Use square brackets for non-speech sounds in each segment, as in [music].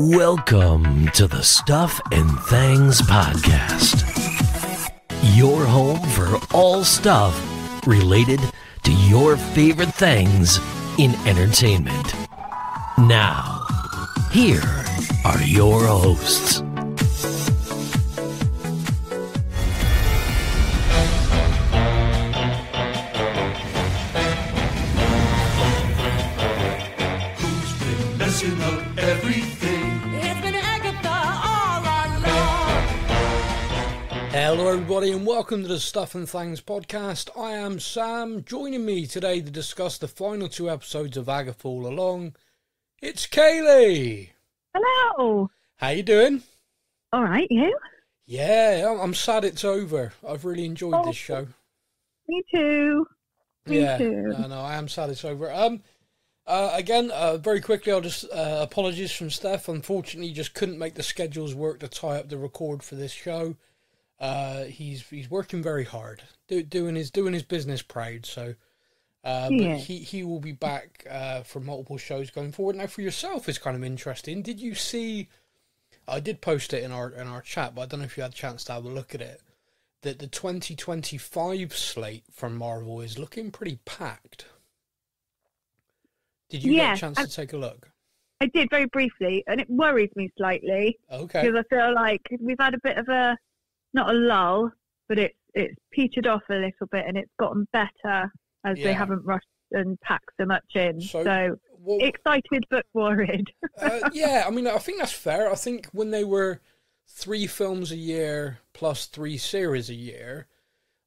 Welcome to the Stuff and Thangs Podcast, your home for all stuff related to your favorite things in entertainment. Now, here are your hosts. Everybody, and welcome to the Stuff and Thangs podcast. I am Sam. Joining me today to discuss the final two episodes of Agatha All Along, it's Kaylee. Hello. How you doing? All right, you? Yeah, I'm- I'm sad it's over. I've really enjoyed Oh. this show. Me too. Me yeah, too. no, no, I am sad it's over. Um, uh, again, uh, very quickly, I'll just uh, apologies from Steph. Unfortunately, just couldn't make the schedules work to tie up the record for this show. Uh, he's he's working very hard, do, doing his doing his business proud. So, uh, Yeah. but he he will be back uh, for multiple shows going forward. Now, for yourself, it's kind of interesting. Did you see? I did post it in our in our chat, but I don't know if you had a chance to have a look at it. That the 2025 slate from Marvel is looking pretty packed. Did you get a chance I- to take a look? I did very briefly, and it worries me slightly Okay. because I feel like we've had a bit of a not a lull, but it's it's petered off a little bit, and it's gotten better as Yeah. they haven't rushed and packed so much in. So- So, Well, excited but worried. [laughs] uh, yeah, I mean, I think that's fair. I think when they were three films a year plus three series a year,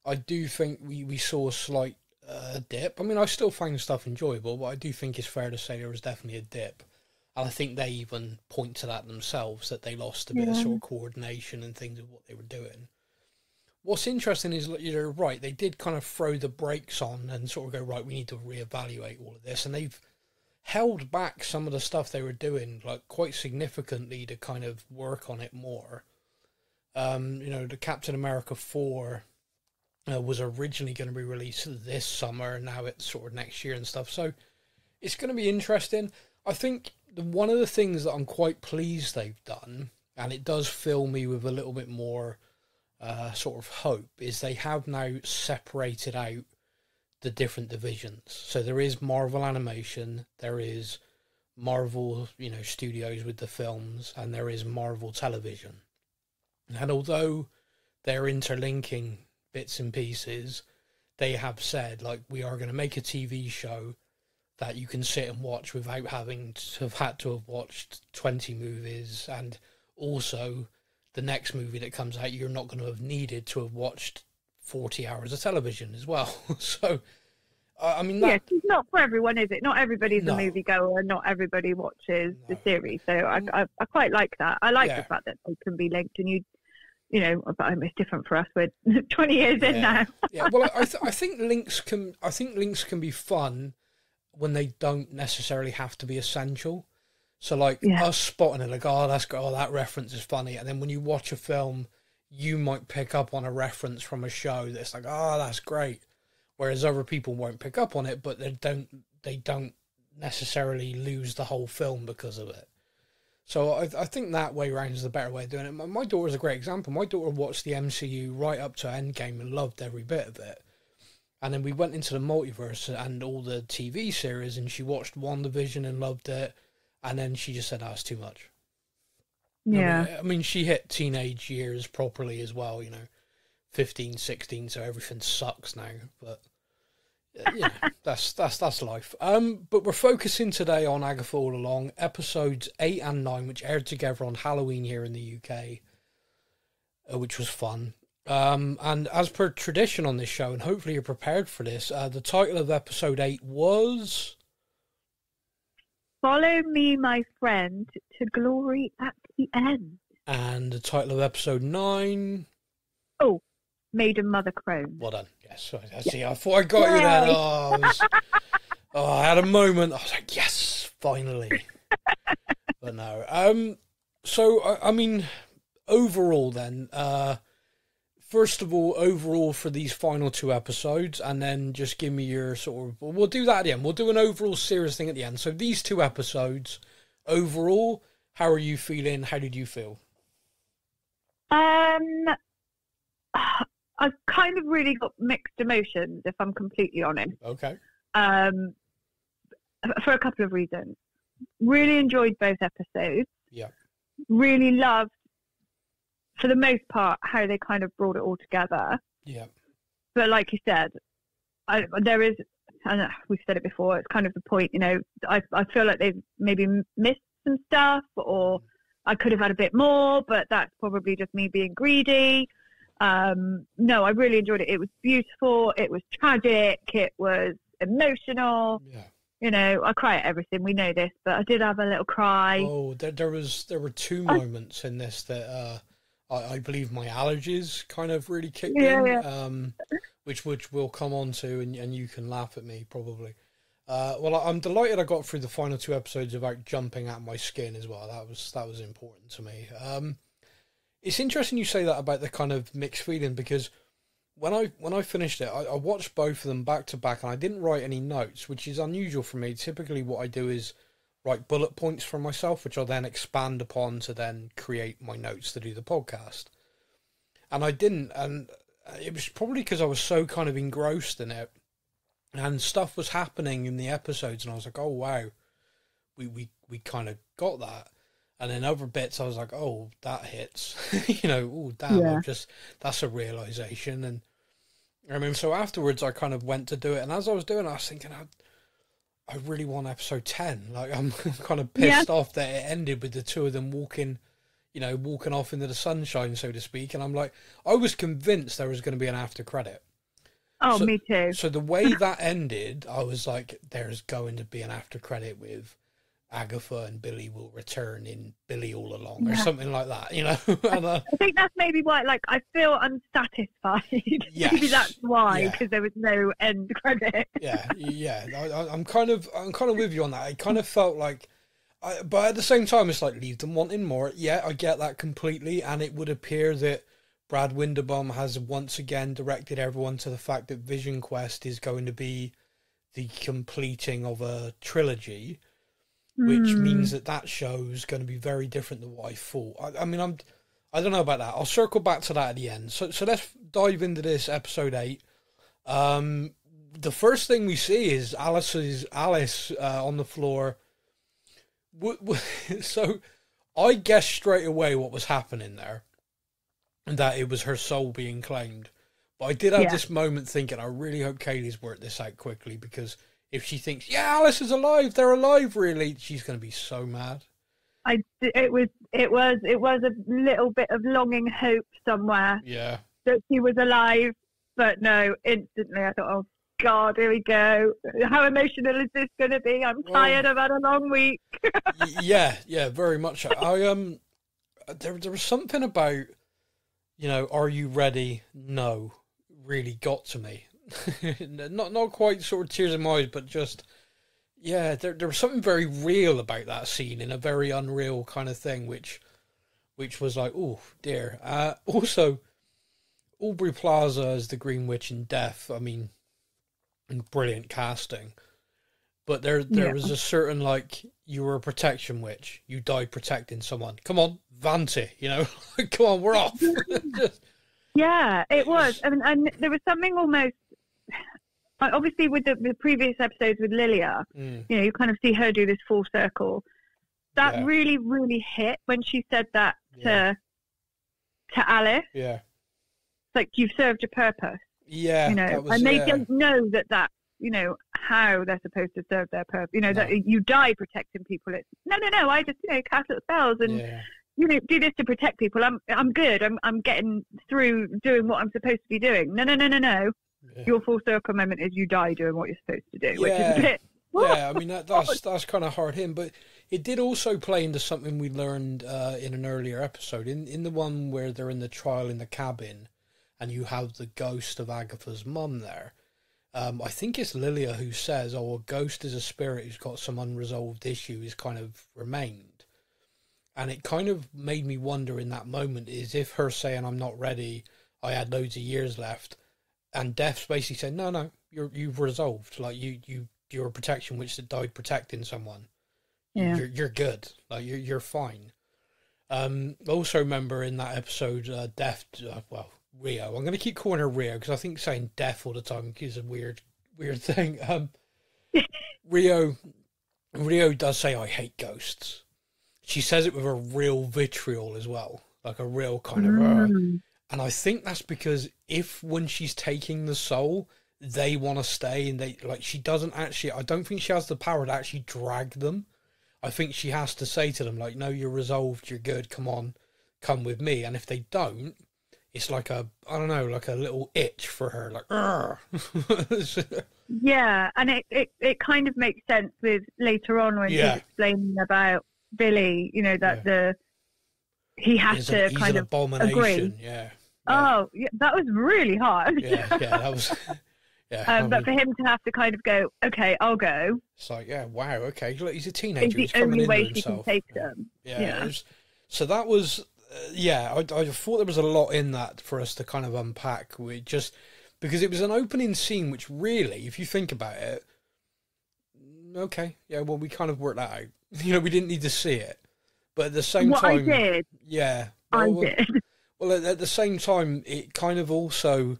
I do think we, we saw a slight uh, dip. I mean, I still find stuff enjoyable, but I do think it's fair to say there was definitely a dip. And I think they even point to that themselves that they lost a bit of sort of coordination and things of what they were doing. What's interesting is that you're right. They did kind of throw the brakes on and sort of go right. We need to reevaluate all of this, and they've held back some of the stuff they were doing like quite significantly to kind of work on it more. Um, you know, the Captain America four uh, was originally going to be released this summer, and now it's sort of next year and stuff. So it's going to be interesting. I think one of the things that I'm quite pleased they've done, and it does fill me with a little bit more uh, sort of hope, is they have now separated out the different divisions. So there is Marvel Animation, there is Marvel, you know, studios with the films, and there is Marvel Television. And although they're interlinking bits and pieces, they have said like we are going to make a TV show that you can sit and watch without having to have had to have watched 20 movies and also the next movie that comes out you're not going to have needed to have watched 40 hours of television as well [laughs] so I mean yeah, it's not for everyone, is it? Not everybody's No. a moviegoer, and not everybody watches the series. So I, Mm. I, I quite like that. I like Yeah. the fact that they can be linked, and you, you know, but um, it's different for us. We're [laughs] 20 years in Yeah. now. yeah well I, I, [laughs] th- I think links can I think links can be fun when they don't necessarily have to be essential so like Yeah. us spotting it like oh that's got oh that reference is funny and then when you watch a film you might pick up on a reference from a show that's like oh that's great whereas other people won't pick up on it but they don't they don't necessarily lose the whole film because of it so I, I think that way round is the better way of doing it. My, my daughter's a great example. My daughter watched the MCU right up to Endgame and loved every bit of it. And then we went into the multiverse and all the TV series, and she watched WandaVision and loved it. And then she just said, "Oh, it's too much." I mean- Yeah. I mean, she hit teenage years properly as well, you know, 15, 16, so everything sucks now. But yeah, [laughs] that's that's that's life. Um, but we're focusing today on Agatha All Along, episodes eight and nine, which aired together on Halloween here in the UK, uh, which was fun. Um, and as per tradition on this show, and hopefully you're prepared for this, uh, the title of episode eight was Follow me, my friend, to glory at the end. and the title of episode nine. Oh, Maiden Mother Crone. Well done. Yes, I, I see. I thought I got you there. Oh, I, was, oh, I had a moment. I was like, yes, finally. [laughs] but no. Um. So I, I mean, overall, then, uh, first of all, overall for these final two episodes, and then just give me your sort of. We'll do that at the end. We'll do an overall series thing at the end. So these two episodes, overall, how are you feeling? How did you feel? Um, [sighs] I've kind of really got mixed emotions, if I'm completely honest. Okay. Um, for a couple of reasons. Really enjoyed both episodes. Yeah. Really loved, for the most part, how they kind of brought it all together. Yeah. But like you said, I, there is, and we've said it before, it's kind of the point, you know, I, I feel like they've maybe missed some stuff or I could have had a bit more, but that's probably just me being greedy. Um, no, I really enjoyed it. It was beautiful. It was tragic. It was emotional. Yeah. You know, I cry at everything. We know this, but I did have a little cry. Oh, there, there was there were two I- moments in this that uh, I, I believe my allergies kind of really kicked Yeah, in, yeah. um, which which we'll come on to, and, and you can laugh at me probably. Uh, well, I'm delighted I got through the final two episodes without jumping at my skin as well. That was that was important to me. Um, it's interesting you say that about the kind of mixed feeling because when I when I finished it, I, I watched both of them back to back, and I didn't write any notes, which is unusual for me. Typically, what I do is write bullet points for myself, which I'll then expand upon to then create my notes to do the podcast. And I didn't, and it was probably because I was so kind of engrossed in it, and stuff was happening in the episodes, and I was like, oh wow, we we we kind of got that. And then other bits, I was like, oh, that hits, [laughs] you know, oh damn, Yeah. I've just that's a realization, and I mean, so afterwards, I kind of went to do it, and as I was doing, it, I was thinking, I, really want episode ten. Like, I'm [laughs] kind of Yeah. pissed off that it ended with the two of them walking, you know, walking off into the sunshine, so to speak. And I'm like, I was convinced there was going to be an after credit. oh, so- me too. So the way that ended, I was like, there's going to be an after credit with Agatha and Billy will return in Billy all along or something like that, you know. [laughs] and, uh, I think that's maybe why, like, I feel unsatisfied. [laughs] maybe that's why, Yeah. because there was no end credit. yeah, yeah. I, I, I'm kind of, I'm kind of with you on that. I kind of felt like, I, but at the same time, it's like leave them wanting more. Yeah, I get that completely, and it would appear that Brad Winderbaum has once again directed everyone to the fact that Vision Quest is going to be the completing of a trilogy, which Hmm. means that that show is going to be very different than what I thought. I, I mean, I'm, I don't know about that. I'll circle back to that at the end. So, so let's dive into this episode eight. Um, the first thing we see is Alice's Alice uh, on the floor. W- w- [laughs] So, I guessed straight away what was happening there, and that it was her soul being claimed. But I did have Yeah. this moment thinking, I really hope Kaylee's worked this out quickly because if she thinks, yeah, Alice is alive, they're alive, really, she's going to be so mad. I, it was, it was, it was a little bit of longing hope somewhere Yeah, that she was alive, but no, instantly I thought, oh God, here we go. How emotional is this going to be? I'm Well- tired. I've had a long week. [laughs] Yeah, yeah, very much. I um, there there was something about, you know, are you ready? No, really got to me. Not not quite sort of tears in my eyes, but just yeah, there there was something very real about that scene in a very unreal kind of thing, which which was like, oh dear. Uh, also, Aubrey Plaza as the Green Witch in Death. I mean, brilliant casting. But there, there Yeah. was a certain like you were a protection witch. You died protecting someone. Come on, Vanti. You know, [laughs] come on, we're off. Just- [laughs] [laughs] Yeah, it was. I mean, and there was something almost, obviously, with the, the previous episodes with Lilia, Mm, you know, you kind of see her do this full circle. That Yeah. really, really hit when she said that Yeah. to to Alice. yeah, It's like you've served your purpose, yeah. you know, was, and they yeah. don't know that that, you know, how they're supposed to serve their purpose. You know, No. that you die protecting people. It's no, no, no. I just, you know, cast little spells and you know, do this to protect people. I'm, I'm good. I'm, I'm getting through doing what I'm supposed to be doing. No, no, no, no, no. Yeah. Your full circle moment is you die doing what you're supposed to do, which is Yeah. a bit. [laughs] yeah, I mean that, that's that's kind of hard hitting, but it did also play into something we learned uh, in an earlier episode, in in the one where they're in the trial in the cabin, and you have the ghost of Agatha's mum there. Um, I think it's Lilia who says, "Oh, a ghost is a spirit who's got some unresolved issue, has kind of remained," and it kind of made me wonder in that moment is if her saying, "I'm not ready," I had loads of years left, and Death's basically saying, "No, no, you're you've resolved. Like you you you're a protection witch died protecting someone. Yeah. you're you're good. Like you're you're fine. Um, I also remember in that episode, uh, Death. Uh, well, Rio. I'm going to keep calling her Rio because I think saying Death all the time is a weird weird [laughs] thing. Um, Rio, Rio does say I hate ghosts. She says it with a real vitriol as well, like a real kind of. "Ugh." And I think that's because if when she's taking the soul, they want to stay and they like she doesn't actually. I don't think she has the power to actually drag them. I think she has to say to them like, "No, you're resolved. You're good. Come on, come with me." And if they don't, it's like a I don't know, like a little itch for her, like. [laughs] Yeah, and it, it, it kind of makes sense with later on when Yeah. she's explaining about Billy, you know, that the he has to kind an of abomination. agree. Yeah. Yeah. Oh, yeah, that was really hard. yeah, yeah, that [laughs] was. Yeah, um, but for him to have to kind of go, okay, I'll go, it's like, yeah, wow, okay. Look, he's a teenager. is the he's only way himself. can take Yeah. them. Yeah. Yeah. was- so that was, uh, yeah, I, I thought there was a lot in that for us to kind of unpack. We just because it was an opening scene, which really, if you think about it, okay, yeah, well, we kind of worked that out. [laughs] You know, we didn't need to see it, but at the same What I did, yeah, I well, did. Well, at, at the same time, it kind of also,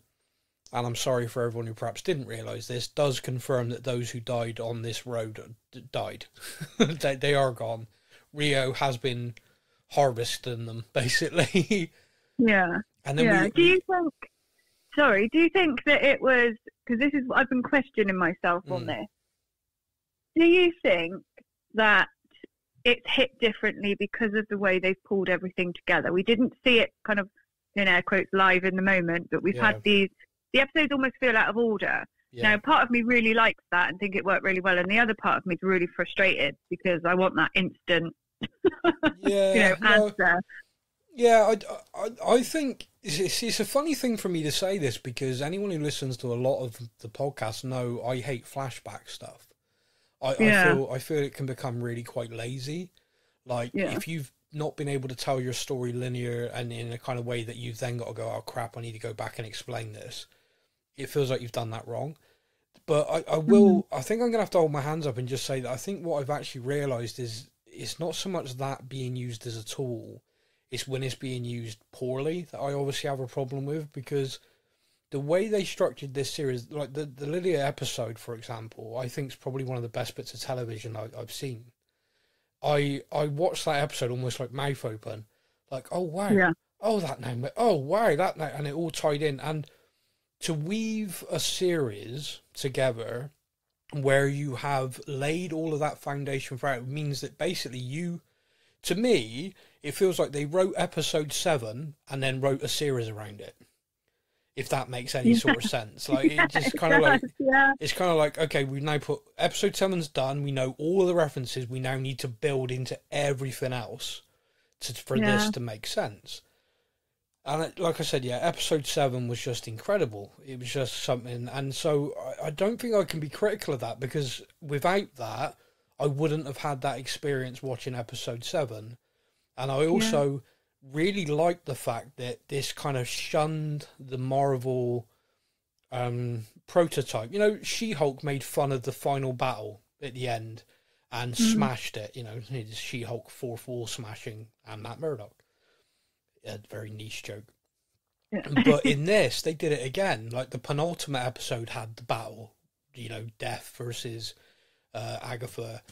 and I'm sorry for everyone who perhaps didn't realise this, does confirm that those who died on this road d- died. [laughs] they, they are gone. Rio has been harvesting them, [laughs] basically. Yeah. and then yeah. we, do you think? Sorry. Do you think that it was because this is what I've been questioning myself on Mm. this? Do you think that it's hit differently because of the way they've pulled everything together? We didn't see it kind of in air quotes live in the moment, but we've Yeah. had these. The episodes almost feel out of order. yeah, Now, part of me really likes that and think it worked really well, and the other part of me is really frustrated because I want that instant, [laughs] yeah, you know, no, answer. Yeah, I, I, I think it's, it's, it's a funny thing for me to say this because anyone who listens to a lot of the podcast know I hate flashback stuff. I, Yeah. I feel I feel it can become really quite lazy. Like Yeah. if you've not been able to tell your story linear and in a kind of way that you've then got to go, oh crap, I need to go back and explain this. It feels like you've done that wrong. But I, I will. Mm-hmm. I think I'm gonna have to hold my hands up and just say that I think what I've actually realised is it's not so much that being used as a tool it's when it's being used poorly that I obviously have a problem with because the way they structured this series, like the, the Lilia episode, for example, I think is probably one of the best bits of television I, I've seen. I I watched that episode almost like mouth open, like oh wow, Yeah. oh that name, oh wow that name, and it all tied in. And to weave a series together where you have laid all of that foundation for it means that basically you to me, it feels like they wrote episode seven and then wrote a series around it. If that makes any sort of sense, like it [laughs] just kind of like yeah, it's kind of like okay, we've now put episode seven's done. We know all the references. We now need to build into everything else to, for this to make sense. And it, like I said, yeah, episode seven was just incredible. It was just something, and so I, I don't think I can be critical of that because without that, I wouldn't have had that experience watching episode seven. And I also really liked the fact that this kind of shunned the Marvel um, prototype. You know, She Hulk made fun of the final battle at the end and smashed it. You know, She Hulk fourth wall smashing and Matt Murdock. A very niche joke. Yeah. but in [laughs] this, they did it again. Like the penultimate episode had the battle, you know, Death versus uh, Agatha.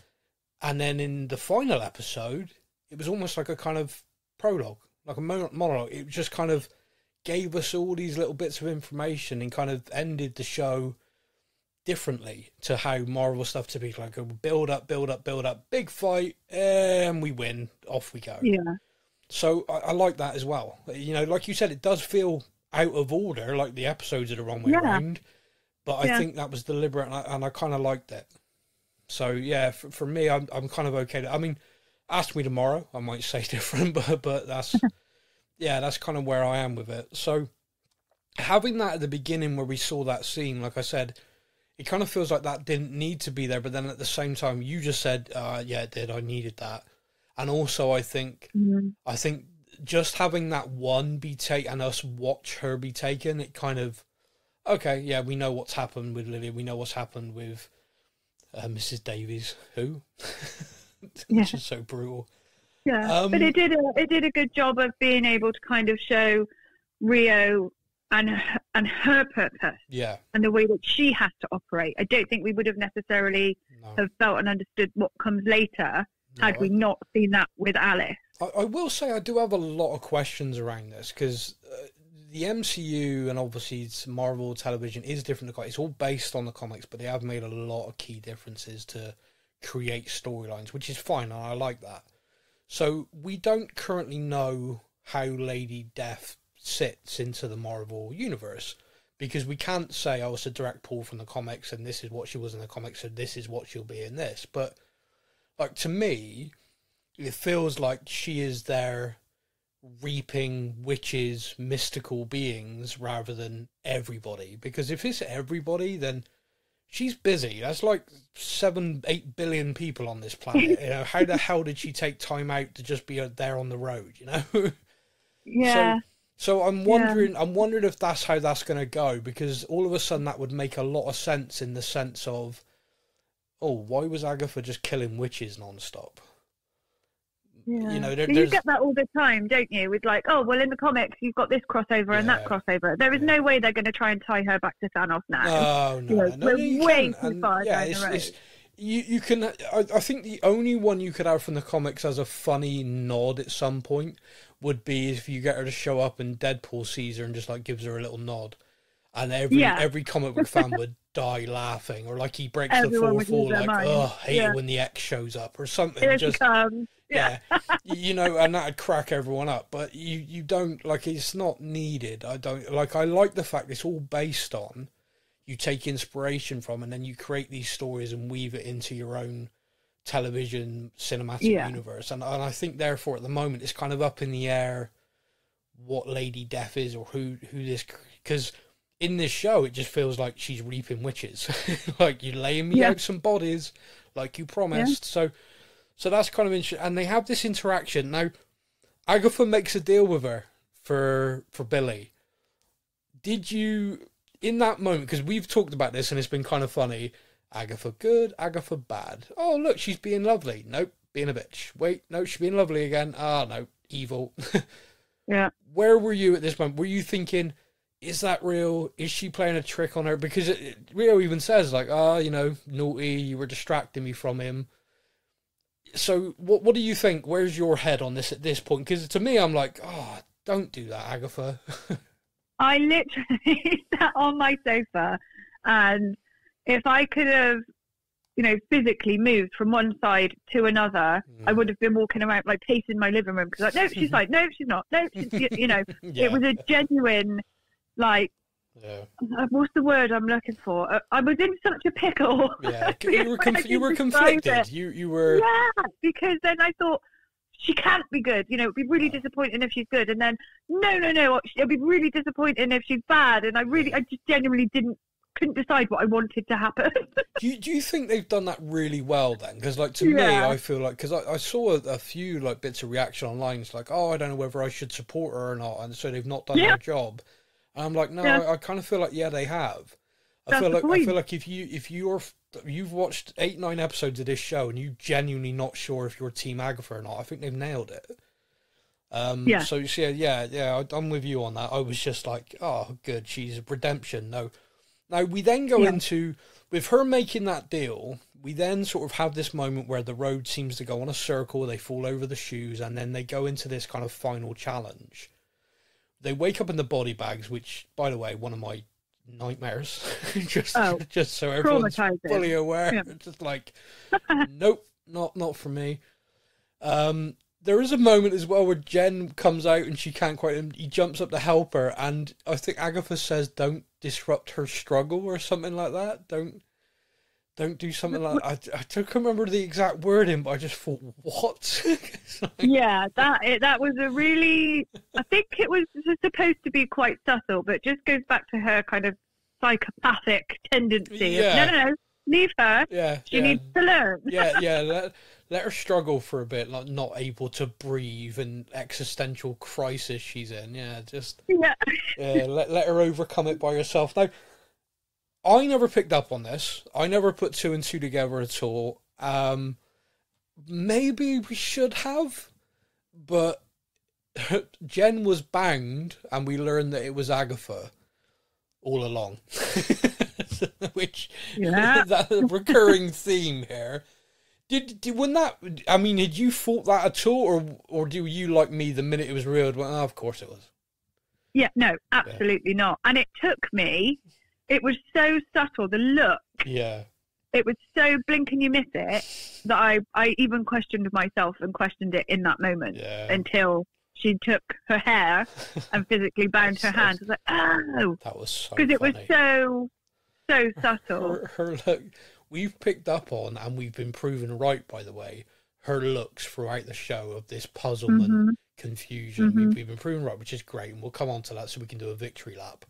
And then in the final episode, it was almost like a kind of prologue, like a monologue. It just kind of gave us all these little bits of information and kind of ended the show differently to how Marvel stuff typically like build up, build up, build up, big fight, and we win, off we go. yeah, So I, I like that as well. You know, like you said, it does feel out of order, like the episodes are the wrong way Yeah. around. But I Yeah. think that was deliberate, and I, I kind of liked it. So yeah, for, for me, I'm I'm kind of okay. I mean, ask me tomorrow, I might say [laughs] different, but but that's [laughs] yeah, that's kind of where I am with it. So having that at the beginning where we saw that scene, like I said, it kind of feels like that didn't need to be there. But then at the same time, you just said, uh, yeah, it did. I needed that, and also I think Mhm. I think just having that one be taken and us watch her be taken, it kind of okay, yeah, we know what's happened with Lily, we know what's happened with uh, Mrs. Davies, who [laughs] [laughs] which is so brutal. Yeah, Um, but it did a it did a good job of being able to kind of show Rio and her- and her purpose Yeah, and the way that she has to operate. I don't think we would have necessarily no, have felt and understood what comes later had no, we not seen that with Alice. I, I will say I do have a lot of questions around this because uh, the MCU and obviously it's Marvel television is different. It's all based on the comics, but they have made a lot of key differences to create storylines, which is fine, and I like that. So we don't currently know how Lady Death sits into the Marvel universe because we can't say, oh, it's a direct pull from the comics and this is what she was in the comics, so this is what she'll be in this. But like to me, it feels like she is there reaping witches, mystical beings rather than everybody. Because if it's everybody, then she's busy. That's like seven, eight billion people on this planet. you know, how the [laughs] hell did she take time out to just be there on the road? You know. [laughs] Yeah, So I'm wondering, I'm wondering if that's how that's going to go because all of a sudden that would make a lot of sense in the sense of, oh, why was Agatha just killing witches non-stop? Yeah. You know, there, you get that all the time, don't you? With like, oh well, in the comics you've got this crossover and that crossover. There is Yeah. no way they're going to try and tie her back to Thanos now. No, [laughs] no, You know, no, no, we're way can't. too And, far yeah, down the road. it's you. You can. I, I think the only one you could have from the comics as a funny nod at some point would be if you get her to show up and Deadpool sees her and just like gives her a little nod, and every Yeah. every comic book fan would [laughs] die laughing, or like he breaks Everyone the fourth wall, like oh, hate Yeah. it when the X shows up or something. Here just comes. Yeah, you know, and that'd crack everyone up. But you, you don't like it's not needed. I don't like. I like the fact it's all based on you take inspiration from, and then you create these stories and weave it into your own television cinematic Yeah. universe. And and I think therefore at the moment it's kind of up in the air what Lady Death is or who who this because. In this show, it just feels like she's reaping witches. [laughs] like you laying me Yeah. out some bodies, like you promised. So, so that's kind of interesting. And they have this interaction now. Agatha makes a deal with her for for Billy. Did you in that moment? Because we've talked about this and it's been kind of funny. Agatha good, Agatha bad. Oh look, she's being lovely. Nope, being a bitch. Wait, no, she's being lovely again. Ah no, evil. [laughs] Yeah. Where were you at this moment? Were you thinking? Is that real? Is she playing a trick on her? Because it, it, Rio even says like, "Ah, you know, naughty. You were distracting me from him." So, what what do you think? Where's your head on this at this point? Because to me, I'm like, "Oh, don't do that, Agatha." [laughs] I literally [laughs] sat on my sofa, and if I could have, you know, physically moved from one side to another, I Mm. would have been walking around like pacing my living room because like, no, she's [laughs] like, no, she's not, no, she's, you- you know, yeah, it was a genuine, like, yeah, uh, what's the word I'm looking for? Uh, I was in such a pickle. [laughs] yeah. You were conf- you were conflicted. You you were Yeah, because then I thought she can't be good. You know, it'd be really disappointing if she's good, and then no, no, no, it'd be really disappointing if she's bad. And I really, I just genuinely didn't, couldn't decide what I wanted to happen. [laughs] Do you, do you think they've done that really well then? Because like to me, I feel like because I, I saw a, a few like bits of reaction online. It's like, oh, I don't know whether I should support her or not, and so they've not done Yeah. their job. I'm like, no, Yeah. I, I kind of feel like yeah, they have. I That's feel like I feel like if you if you're you've watched eight nine episodes of this show and you genuinely not sure if you're Team Agatha or not, I think they've nailed it. Um, Yeah. So yeah, yeah, yeah, I- I'm with you on that. I was just like, oh, good, she's a redemption. No, now we then go Yeah. into with her making that deal. We then sort of have this moment where the road seems to go on a circle. They fall over the shoes, and then they go into this kind of final challenge. They wake up in the body bags, which, by the way, one of my nightmares. [laughs] just, Oh, [laughs] just so everyone's fully aware. Yeah. [laughs] Just like, nope, not not for me. Um, there is a moment as well where Jen comes out and she can't quite. He jumps up to help her, and I think Agatha says, "Don't disrupt her struggle" or something like that. Don't. Don't do something like I, I don't remember the exact wording, but I just thought, what? [laughs] Like- yeah, that it, that was a really. I think it was supposed to be quite subtle, but just goes back to her kind of psychopathic tendency. of, Yeah. no, no, no, leave her. yeah, She yeah. needs to learn. [laughs] yeah, yeah. Let, let her struggle for a bit, like not able to breathe and existential crisis she's in. Yeah, just Yeah. yeah, let let her overcome it by herself. Now, I never picked up on this. I never put two and two together at all. Um, maybe we should have, but [laughs] Jen was banged, and we learned that it was Agatha all along. [laughs] Which Yeah. [laughs] that's a recurring theme here. Did, did when that? I mean, did you thought that at all, or or do you like me? The minute it was revealed, went, oh, of course it was. Yeah, no, absolutely not. And it took me. It was so subtle. The look. Yeah, It was so blink and you miss it that I I even questioned myself and questioned it in that moment yeah. until she took her hair [laughs] and physically bound her So- hand. I was like, oh, that was so because it was so so subtle. her, her look we've picked up on and we've been proven right by the way her looks throughout the show of this puzzlement Mhm. confusion Mhm. we've, we've been proven right which is great and we'll come on to that so we can do a victory lap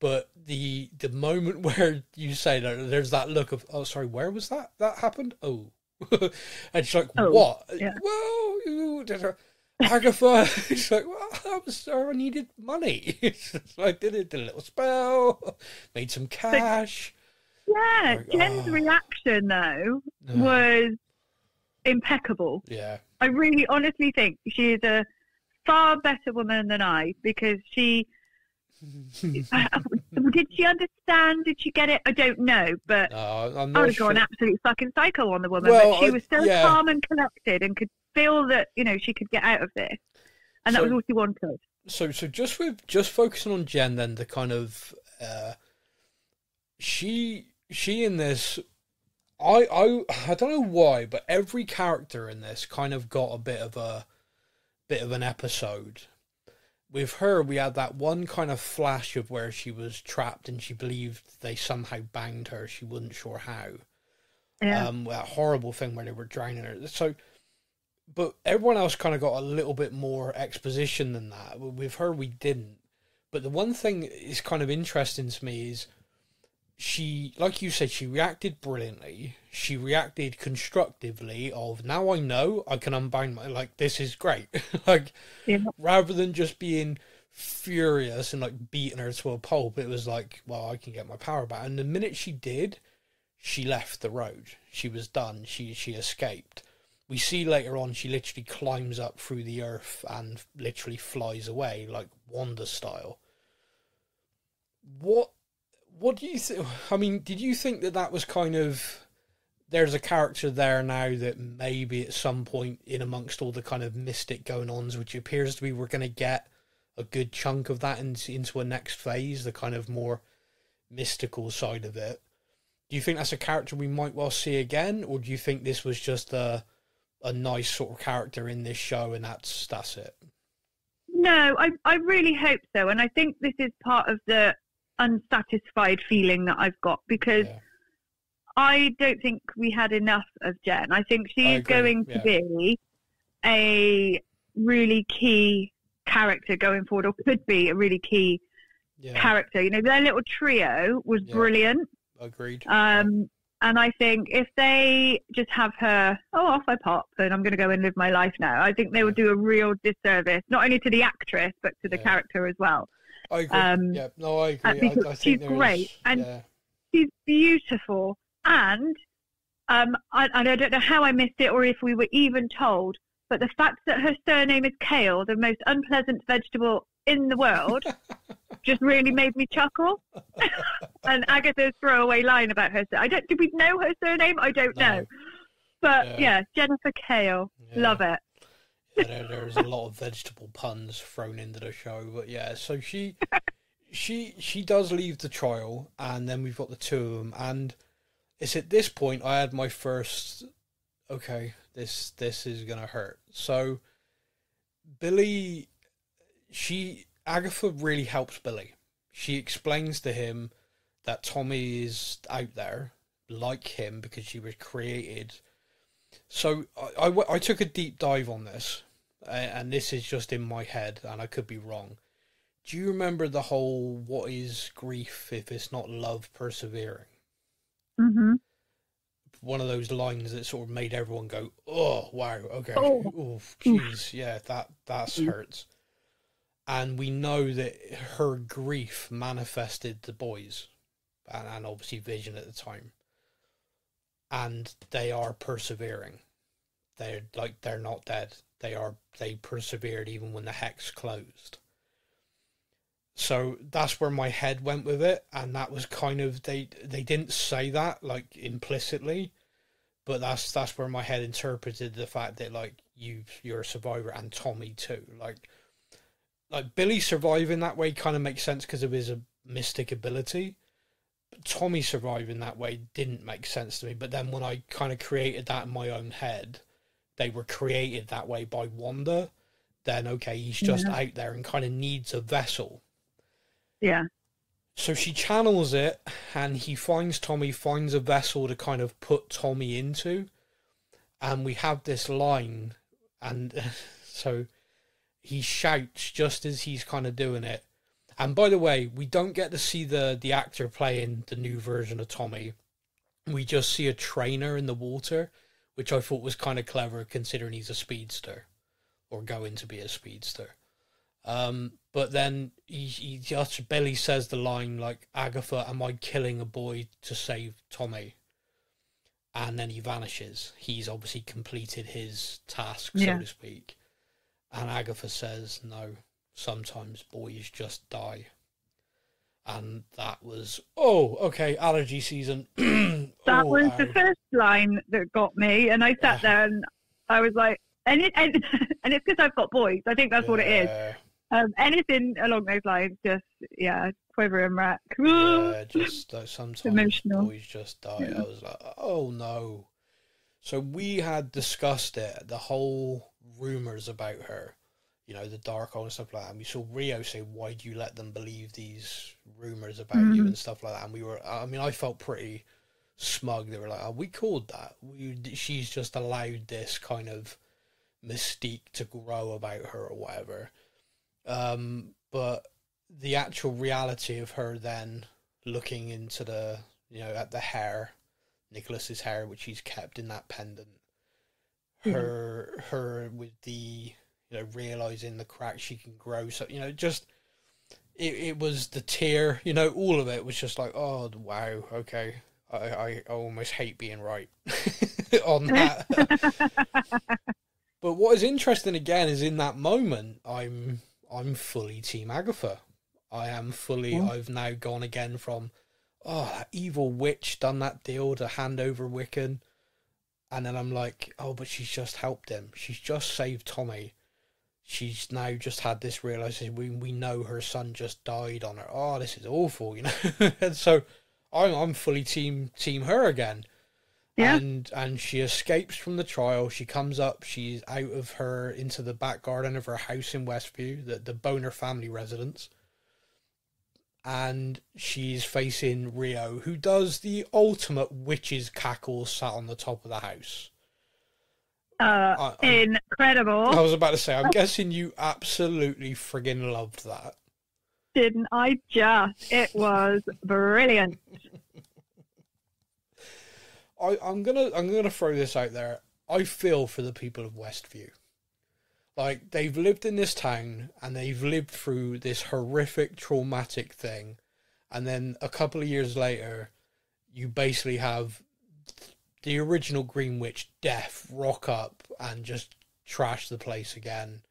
but the the moment [laughs] where you say that there's that look of oh sorry where was that that happened oh [laughs] and she's like Oh, what yeah. well you did a Agatha, [laughs] she's like, well, I was I needed money. so I did it, did a little spell, made some cash. Yeah, Like, Jen's oh. reaction though Yeah. was impeccable. Yeah, I really honestly think she is a far better woman than I because she [laughs] did she understand? Did she get it? I don't know, but I would sure. go an absolute fucking psycho on the woman. Well, but she I- was so yeah. calm and collected and could feel that you know she could get out of this, and that was all she wanted. so so just with just focusing on Jen then the kind of uh she she in this I I I don't know why but every character in this kind of got a bit of a bit of an episode with her we had that one kind of flash of where she was trapped and she believed they somehow banged her she wasn't sure how Yeah, um, that horrible thing where they were drowning her. So, but everyone else kind of got a little bit more exposition than that. With her, we didn't. But the one thing is kind of interesting to me is she, like you said, she reacted brilliantly. She reacted constructively. Of now I know I can unbind my like this is great. [laughs] like yeah. rather than just being furious and like beating her to a pulp, it was like, well, I can get my power back. And the minute she did, she left the road. She was done. She she escaped. We see later on she literally climbs up through the earth and literally flies away like Wanda style. What what do you think? I mean, did you think that that was kind of there's a character there now that maybe at some point in amongst all the kind of mystic going ons, which appears to be we're going to get a good chunk of that into, into a next phase, the kind of more mystical side of it. Do you think that's a character we might well see again, or do you think this was just a a nice sort of character in this show and that's that's it? No, I I really hope so, and I think this is part of the unsatisfied feeling that I've got because Yeah. I don't think we had enough of Jen. I think she I going yeah. to be a really key character going forward, or could be a really key Yeah, character. You know, their little trio was brilliant. agreed. Um, and I think if they just have her, oh, off I pop, and I'm going to go and live my life now, I think they would do a real disservice, not only to the actress, but to the Yeah. character as well. I agree. um, yeah, no, I uh, agree. I, I think she's there is- great, and- yeah, She's beautiful. And um, I, I don't know how I missed it or if we were even told, but the fact that her surname is kale, the most unpleasant vegetable in the world, [laughs] just really made me chuckle. [laughs] and Agatha's throwaway line about her, I don't, did we know her surname? I don't No. know. But Yeah. yeah, Jennifer Kale, yeah. love it. Yeah, there, there's a lot of vegetable puns thrown into the show, but yeah. So she, she, she does leave the trial, and then we've got the two of them, and it's at this point I had my first. Okay, this this is gonna hurt. So, Billy, she Agatha really helps Billy. She explains to him that Tommy is out there like him because she was created. So I I took a deep dive on this, and this is just in my head, and I could be wrong. Do you remember the whole "what is grief if it's not love persevering"? Mm-hmm. One of those lines that sort of made everyone go, "Oh, wow, okay, Oh. jeez, yeah, that that hurts." And we know that her grief manifested the boys, and, and obviously Vision at the time, and they are persevering. they're like they're not dead. They are they persevered even when the hex closed. So that's where my head went with it, and that was kind of they they didn't say that like implicitly, but that's that's where my head interpreted the fact that like you you're a survivor and Tommy too. Like like Billy surviving that way kind of makes sense because of his mystic ability. But Tommy surviving that way didn't make sense to me. But then when I kind of created that in my own head, they were created that way by Wanda. Then okay, he's just Yeah. out there and kind of needs a vessel. Yeah. So she channels it, and he finds Tommy, finds a vessel to kind of put Tommy into, and we have this line, and [laughs] so he shouts just as he's kind of doing it. And by the way, we don't get to see the the actor playing the new version of Tommy. We just see a trainer in the water, which I thought was kind of clever considering he's a speedster, or going to be a speedster. Um, but then he, he just Billy says the line like, "Agatha, am I killing a boy to save Tommy?" And then he vanishes. He's obviously completed his task, Yeah. so to speak. And Agatha says, "No, sometimes boys just die." And that was oh okay allergy season. [clears throat] That Oh, was the first line that got me, and I sat there and I was like, and it, [laughs] and, and it's because I've got boys. I think that's what it is. Um, anything along those lines, just yeah, quiver and rack. [laughs] Yeah, just like sometimes Emotional. boys just die. Yeah. I was like, oh no. So we had discussed it, the whole rumors about her, you know, the dark hole and stuff like that. And we saw Rio say, "Why do you let them believe these rumors about you Mhm. and stuff like that?" And we were, I mean, I felt pretty smug. They were like, "Oh, we called that. We, she's just allowed this kind of mystique to grow about her or whatever." Um, but the actual reality of her then looking into the you know at the hair nicholas's hair which he's kept in that pendant Yeah. her her with the you know realizing the crack she can grow so you know just it, it was the tear you know all of it was just like oh wow okay i i, I almost hate being right [laughs] on that [laughs] but what is interesting again is in that moment i'm i'm fully team agatha I am fully. Yeah. I've now gone again from, oh, that evil witch done that deal to hand over Wiccan, and then I'm like, oh, but she's just helped him. She's just saved Tommy. She's now just had this realization. We we know her son just died on her. Oh, this is awful, you know. [laughs] and so, I'm I'm fully team team her again. Yeah. And and she escapes from the trial. She comes up. She's out of her into the back garden of her house in Westview, the the Boner family residence and she's facing Rio, who does the ultimate witch's cackle sat on the top of the house. Uh, I, incredible. I was about to say, I'm guessing you absolutely friggin' loved that. Didn't I just? It was brilliant. [laughs] I, I'm gonna I'm gonna throw this out there. I feel for the people of Westview. Like they've lived in this town and they've lived through this horrific traumatic thing and then a couple of years later you basically have the original Green Witch death rock up and just trash the place again.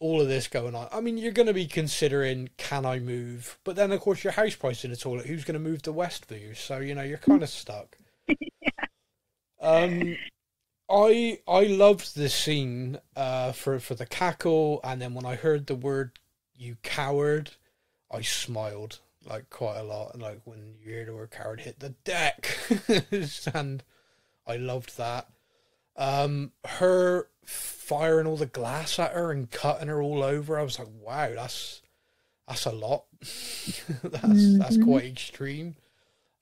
All of this going on. I mean, you're going to be considering, can I move? But then, of course, your house price in the toilet. Who's going to move to Westview? So you know you're kind of stuck. [laughs] yeah. Um, I I loved the scene uh for for the cackle, and then when I heard the word "you coward," I smiled like quite a lot. And like when you hear the word "coward" hit the deck, [laughs] and I loved that. Um, her firing all the glass at her and cutting her all over. I was like, wow, that's that's a lot. [laughs] that's that's Mhm. quite extreme.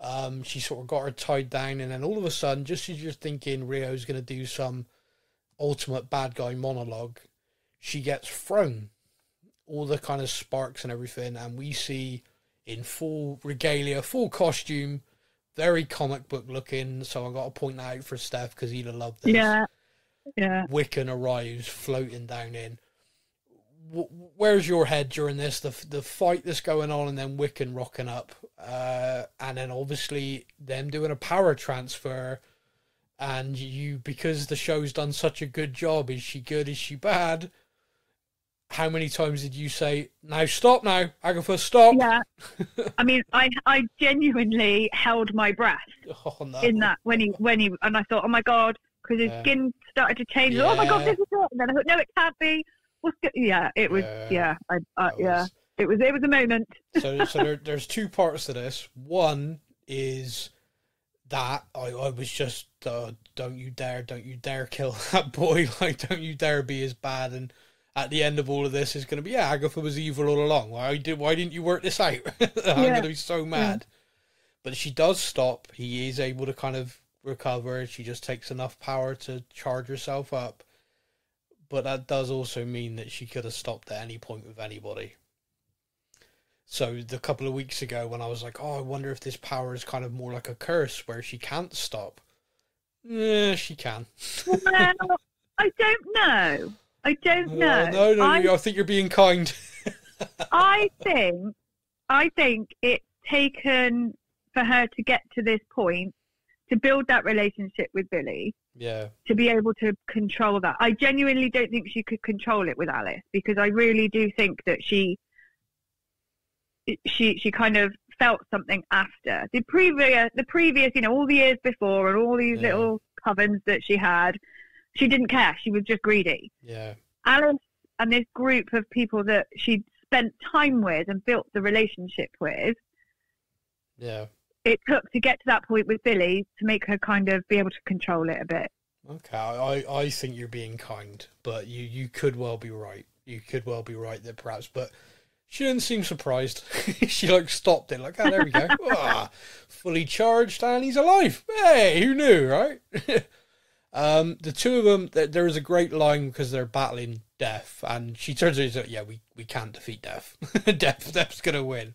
Um, she sort of got her tied down, and then all of a sudden, just as you're thinking Rio's going to do some ultimate bad guy monologue, she gets thrown. All the kind of sparks and everything, and we see in full regalia, full costume, very comic book looking. So I got to point that out for Steph because he'd have loved this. Yeah. Yeah. Wiccan arrives floating down in. Wh- Where's your head during this? The the fight that's going on, and then Wiccan rocking up, uh, and then obviously them doing a power transfer, and you because the show's done such a good job. Is she good? Is she bad? How many times did you say, "Now stop, now Agatha, stop"? Yeah. [laughs] I mean, I I genuinely held my breath Oh no. in that when he when he and I thought, oh my god, because his Yeah. skin started to change. Oh my god, this is it. And then I thought, no, it can't be. What's go-? Yeah, it was. Yeah. Yeah, I, I, yeah, was- it was. It was a moment. so so [laughs] there, there's two parts to this. One is that I, I was just uh, don't you dare, don't you dare kill [laughs] that boy. Like don't you dare be as bad. And at the end of all of this is going to be yeah, Agatha was evil all along. Why did why didn't you work this out? [laughs] I'm Yeah. going to be so mad. But she does stop. He is able to kind of recover. She just takes enough power to charge herself up. But that does also mean that she could have stopped at any point with anybody. So the couple of weeks ago when I was like, oh, I wonder if this power is kind of more like a curse where she can't stop. Yeah, she can. [laughs] well, I don't know. I don't know. Oh, no, no, I, I think you're being kind. [laughs] I think, I think it's taken for her to get to this point to build that relationship with Billy. yeah, to be able to control that. I genuinely don't think she could control it with Alice because I really do think that she she she kind of felt something after the previous the previous you know all the years before and all these Yeah. little covens that she had she didn't care she was just greedy yeah, alice and this group of people that she'd spent time with and built the relationship with yeah. it took to get to that point with billy to make her kind of be able to control it a bit Okay, I, I think you're being kind, but you, you could well be right. You could well be right there, perhaps. But she didn't seem surprised. [laughs] she like stopped it, like, oh, there we go, [laughs] ah, fully charged, and he's alive. Hey, who knew, right? [laughs] um, the two of them, there, there is a great line because they're battling death, and she turns to her and says, "Yeah, we, we can't defeat death. [laughs] death, death's gonna win."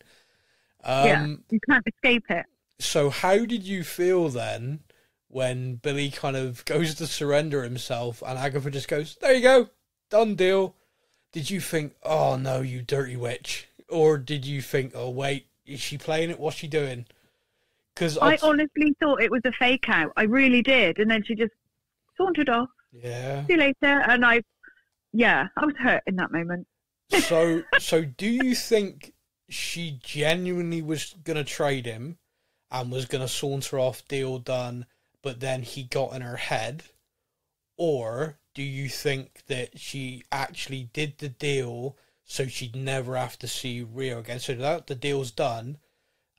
Um, yeah you can't escape it so how did you feel then when Billy kind of [laughs] goes to surrender himself and Agatha just goes, There you go, done deal. Did you think, Oh no, you dirty witch? Or did you think, Oh wait, is she playing it? What's she doing? Because I honestly thought it was a fake out. I really did. And then she just sauntered off. yeah. See you later. And I, yeah, I was hurt in that moment. [laughs] So so do you think she genuinely was gonna trade him and was gonna saunter off, deal done, but then he got in her head? Or do you think that she actually did the deal so she'd never have to see Rio again? So that the deal's done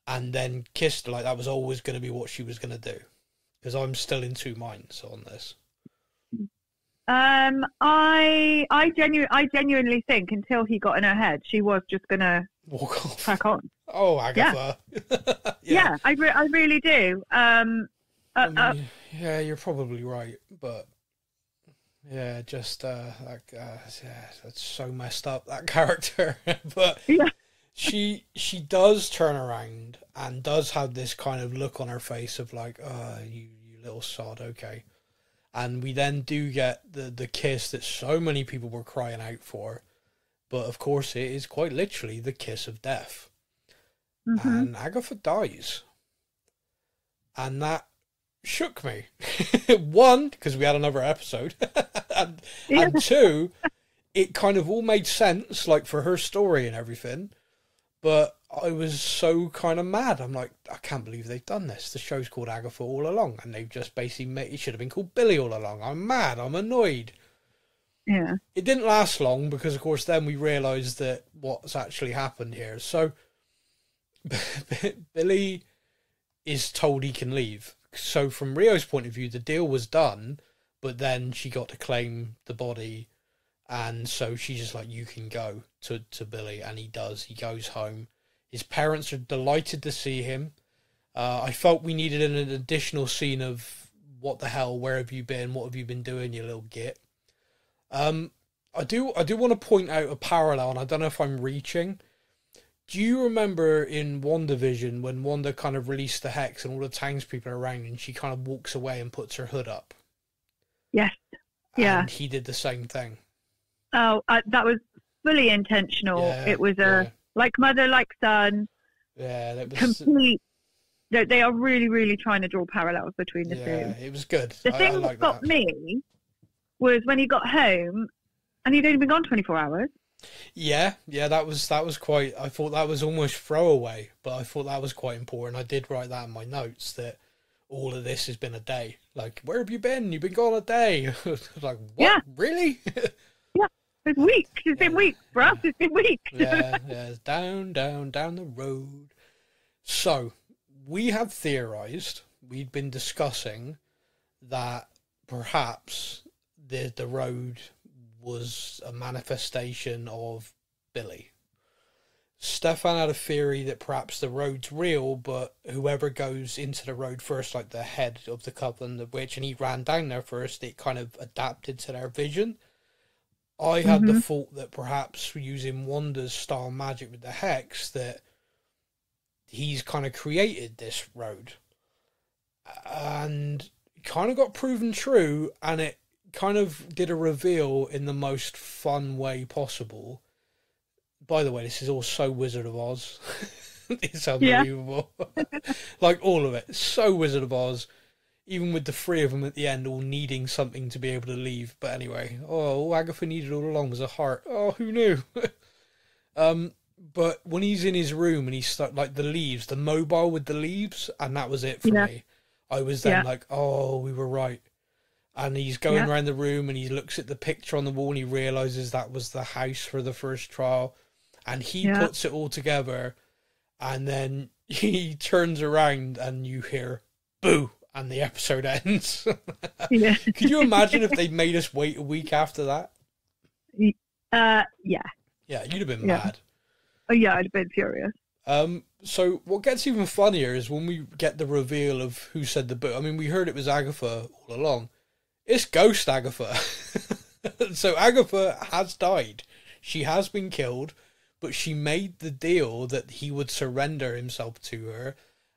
and then kissed her like that was always gonna be what she was gonna do. Because I'm still in two minds on this. Um, I, I genuinely, I genuinely think until he got in her head, she was just gonna Walk off. crack on. Oh, Agatha. [laughs] Yeah, I, re- I really do. Um, uh, I uh, yeah, you're probably right, but yeah, just uh, like uh, yeah, that's so messed up that [laughs] character. [laughs] but Yeah. she she does turn around and does have this kind of look on her face of like, oh, you you little sod, okay. And we then do get the the kiss that so many people were crying out for, but of course it is quite literally the kiss of death mhm. and Agatha dies. And that shook me. [laughs] One, because we had another episode, [laughs] and, Yeah. and two, it kind of all made sense, like for her story and everything. But I was so kind of mad. I'm like, I can't believe they've done this. The show's called Agatha all along, and they've just basically made it should have been called Billy all along. I'm mad. I'm annoyed. yeah. It didn't last long because, of course, then we realised that what's actually happened here. So, [laughs] Billy is told he can leave. So, from Rio's point of view, the deal was done, but then she got to claim the body, and so she's just like, "You can go to to Billy," and he does. He goes home. His parents are delighted to see him. Uh, I felt we needed an additional scene of what the hell, where have you been, what have you been doing, you little git. Um, I do I do want to point out a parallel, and I don't know if I'm reaching. Do you remember in WandaVision when Wanda kind of released the hex and all the townspeople are around, and she kind of walks away and puts her hood up? Yes. Yeah. And he did the same thing. Oh, uh, that was fully intentional. Yeah, it was a yeah. Like mother, like son, Yeah, that was complete they, they are really, really trying to draw parallels between the yeah, two. it was good. The I, I thing that got me was when he got home and he'd only been gone 24 hours. Yeah, yeah, that was that was quite. I thought that was almost throwaway, but I thought that was quite important. I did write that in my notes that all of this has been a day. Like, where have you been? You've been gone a day. [laughs] like, what? Yeah. Really? [laughs] It's weeks. It's been weeks. For us, it's been weeks. yeah, yeah, down, down, down the road. So, we had theorized, we'd been discussing that perhaps the the road was a manifestation of Billy. Stefan had a theory that perhaps the road's real, but whoever goes into the road first, like the head of the coven, the witch, and he ran down there first, it kind of adapted to their vision. I had the mm-hmm. thought that perhaps using Wanda's style magic with the hex, that he's kind of created this road, and kind of got proven true, and it kind of did a reveal in the most fun way possible. By the way, this is all so Wizard of Oz. [laughs] it's unbelievable. [laughs] like all of it. So Wizard of Oz. Even with the three of them at the end all needing something to be able to leave. But anyway, oh, all Agatha needed all along was a heart. Oh, who knew? [laughs] um, but when he's in his room and he's stuck like the leaves, the mobile with the leaves, and that was it for Yeah. me. I was then Yeah. like, oh, we were right. And he's going Yeah. around the room and he looks at the picture on the wall and he realizes that was the house for the first trial. And he puts it all together and then [laughs] he turns around and you hear boo and the episode ends. [laughs] yeah. Could you imagine if they'd made us wait a week after that? Uh, yeah. Yeah, you'd have been Yeah. mad. Oh, yeah, I'd have been furious. Um, so what gets even funnier is when we get the reveal of who said the book. I mean, we heard it was Agatha all along. It's Ghost Agatha. [laughs] so Agatha has died. She has been killed, but she made the deal that he would surrender himself to her,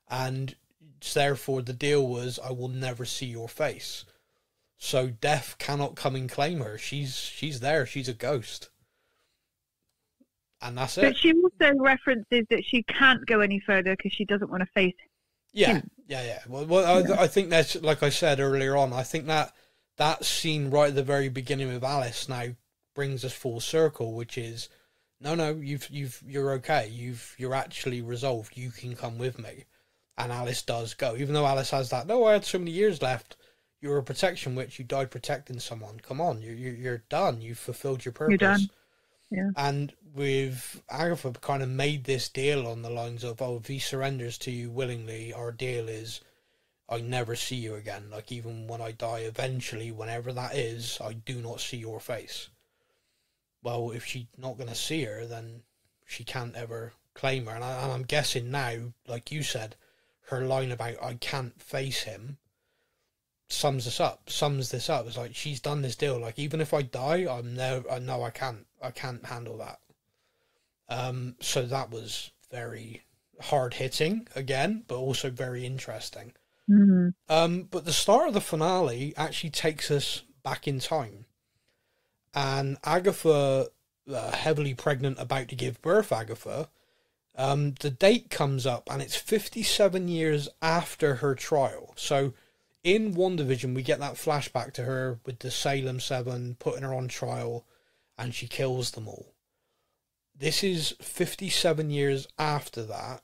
and therefore the deal was, I will never see your face. So death cannot come and claim her. She's she's there. She's a ghost, and that's it. But she also references that she can't go any further because she doesn't want to face Yeah, him. yeah, yeah. Well, well I, I think that's like I said earlier on. I think that that scene right at the very beginning with Alice now brings us full circle, which is no, no, you've you've you're okay. You've you're actually resolved. You can come with me, and Alice does go. Even though Alice has that, no, I had so many years left. You're a protection witch. You died protecting someone. Come on, you're you're, you're done. You've fulfilled your purpose. You're done. Yeah. And with Agatha kind of made this deal on the lines of, oh, if he surrenders to you willingly, our deal is I never see you again. Like even when I die eventually, whenever that is, I do not see your face. Well, if she's not gonna see her, then she can't ever claim her. And, I, and I'm guessing now, like you said, her line about I can't face him sums this up. Sums this up. It's like she's done this deal. Like even if I die, I'm no, I know I can't. I can't handle that. Um, so that was very hard hitting again, but also very interesting. Mhm. Um, but the start of the finale actually takes us back in time. And Agatha, uh, heavily pregnant, about to give birth, Agatha, um, the date comes up and it's 57 years after her trial. So in WandaVision, we get that flashback to her with the Salem Seven putting her on trial and she kills them all. This is 57 years after that,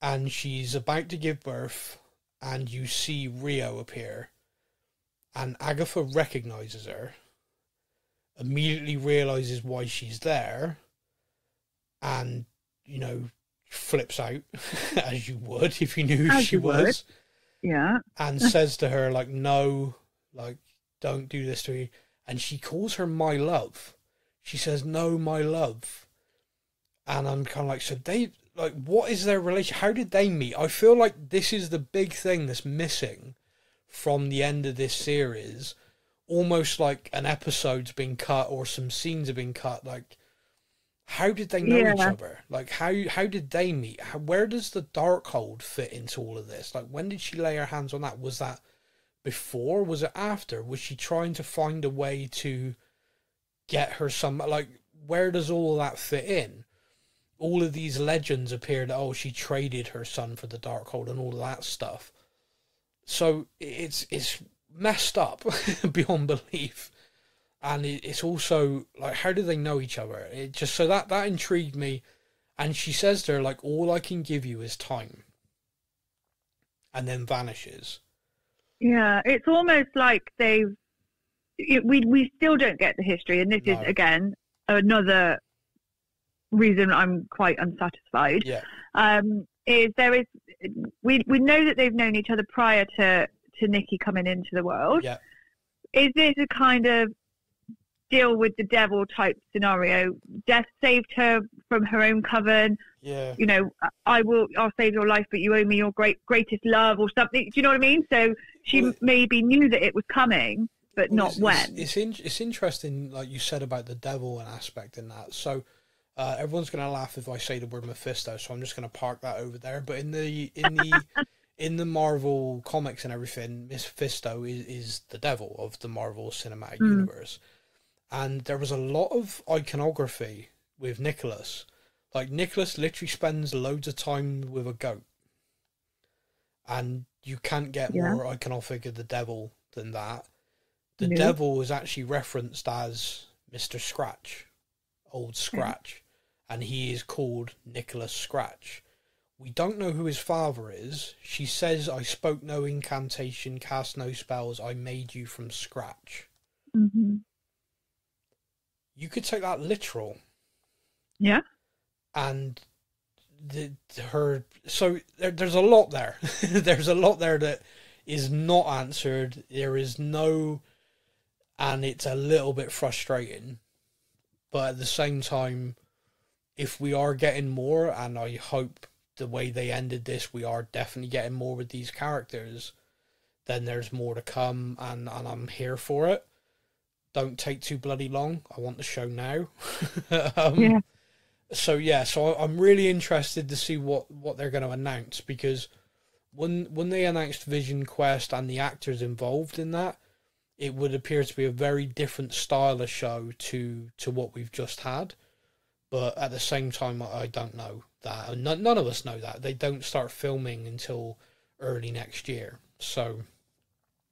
and she's about to give birth, and you see Rio appear, and Agatha recognizes her, immediately realizes why she's there, and, you know, flips out, [laughs] as you would if you knew who As she you would. was Yeah. and [laughs] says to her like no like don't do this to me. And she calls her my love. She says no my love. And i'm kind of like so they like what is their relation how did they meet? I feel like this is the big thing that's missing from the end of this series. Almost like an episode's been cut or some scenes have been cut like how did they know each other? Like how how did they meet? How, where does the darkhold fit into all of this? Like when did she lay her hands on that? Was that before? Was it after? Was she trying to find a way to get her some like where does all that fit in? All of these legends appear that oh she traded her son for the Darkhold and all of that stuff. So it's it's messed up [laughs] beyond belief, and it, it's also like how do they know each other? It just so that that intrigued me, and she says to her like all I can give you is time, and then vanishes. Yeah, it's almost like they've. It, we we still don't get the history, and this No. is again another reason I'm quite unsatisfied. Yeah, Um, is there is we we know that they've known each other prior to to Nikki coming into the world. yeah, Is this a kind of deal with the devil type scenario? Death saved her from her own coven. yeah. You know, I will. I'll save your life, but you owe me your great greatest love or something. Do you know what I mean? So she Well, maybe knew that it was coming, but Well, not it's, when. It's it's, in, it's interesting, like you said about the devil and aspect in that. So uh, everyone's going to laugh if I say the word Mephisto, so I'm just going to park that over there. But in the in the [laughs] in the Marvel comics and everything, Mephisto is, is the devil of the Marvel Cinematic Mm. Universe, and there was a lot of iconography with Nicholas. Like Nicholas literally spends loads of time with a goat, and you can't get Yeah. more iconographic of the devil than that. The No. devil is actually referenced as Mister Scratch, Old Scratch, and he is called Nicholas Scratch. We don't know who his father is. She says, "I spoke no incantation, cast no spells. I made you from scratch." hmm You could take that literal. Yeah. and the her so there, there's a lot there [laughs] there's a lot there that is not answered there is no and it's a little bit frustrating but at the same time if we are getting more and i hope the way they ended this we are definitely getting more with these characters then there's more to come and and i'm here for it don't take too bloody long i want the show now [laughs] um, Yeah. so yeah, so I'm really interested to see what what they're going to announce because when when they announced Vision Quest and the actors involved in that, it would appear to be a very different style of show to to what we've just had. But at the same time, I I don't know that. And None, none of us know that they don't start filming until early next year. So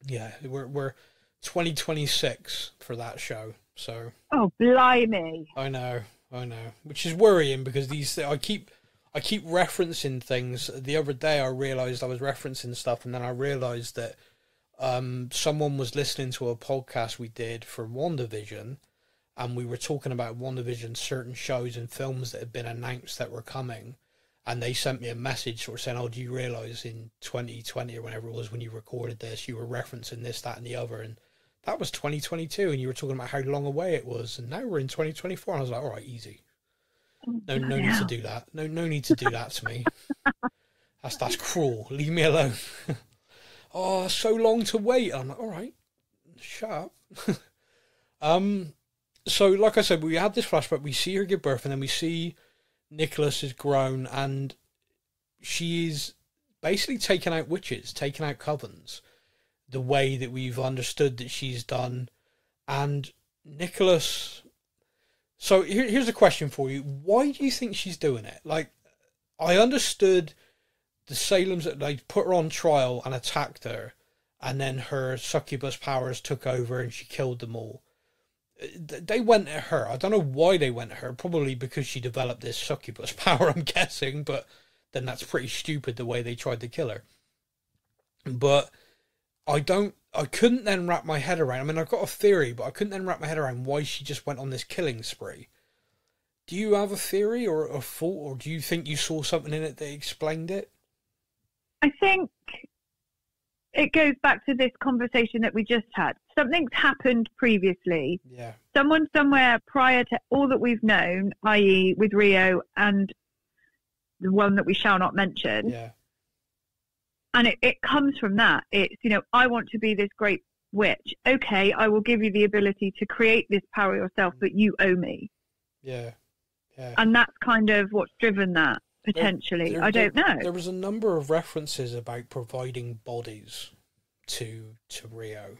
yeah, we're we're 2026 for that show. So Oh, blimey. I know, I know, which is worrying because these I keep I keep referencing things. The other day I realized I was referencing stuff, and then I realized that um, someone was listening to a podcast we did for WandaVision, and we were talking about WandaVision, certain shows and films that had been announced that were coming. And they sent me a message sort of saying, Oh, do you realize in 2020 or whenever it was when you recorded this, you were referencing this, that, and the other? And that was 2022, and you were talking about how long away it was, and now we're in 2024. And I was like, all right, easy. No, no need to do that. No, no need to do that to me. [laughs] That's that's cruel. Leave me alone. [laughs] oh, so long to wait. I'm like, all right, shut up. [laughs] um, so like I said, we had this flashback. We see her give birth, and then we see Nicholas is grown, and she is basically taken out witches, taken out covens the way that we've understood that she's done. And Nicholas. So here, here's a question for you: Why do you think she's doing it? Like, I understood the Salem's that they put her on trial and attacked her, and then her succubus powers took over and she killed them all. They went at her. I don't know why they went at her. Probably because she developed this succubus [laughs] power. I'm guessing, but then that's pretty stupid the way they tried to kill her. But I don't. I couldn't then wrap my head around. I mean, I've got a theory, but I couldn't then wrap my head around why she just went on this killing spree. Do you have a theory or a thought, or do you think you saw something in it that explained it? I think it goes back to this conversation that we just had. Something's happened previously. Yeah, Someone somewhere prior to all that we've known, i.e., with Rio and the one that we shall not mention, yeah, and it, it comes from that. It's, you know, I want to be this great witch. Okay, I will give you the ability to create this power yourself, but you owe me. yeah, yeah. And that's kind of what's driven that, potentially. There- I don't there- know. There was a number of references about providing bodies to to Rio.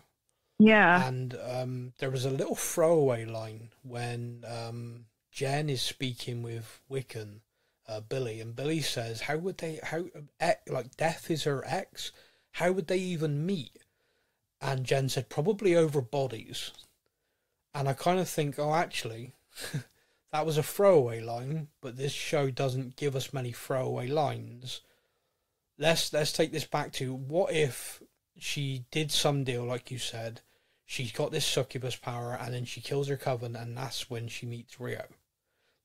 yeah. And um, there was a little throwaway line when um, Jen is speaking with Wiccan, uh, Billy, and Billy says, "How would they? How eh, like Death is her ex? How would they even meet?" And Jen said, "Probably over bodies." And I kind of think, oh, actually, [laughs] that was a throwaway line, but this show doesn't give us many throwaway lines. Let's let's take this back to what if she did some deal, like you said, she's got this succubus power, and then she kills her coven, and that's when she meets Rio.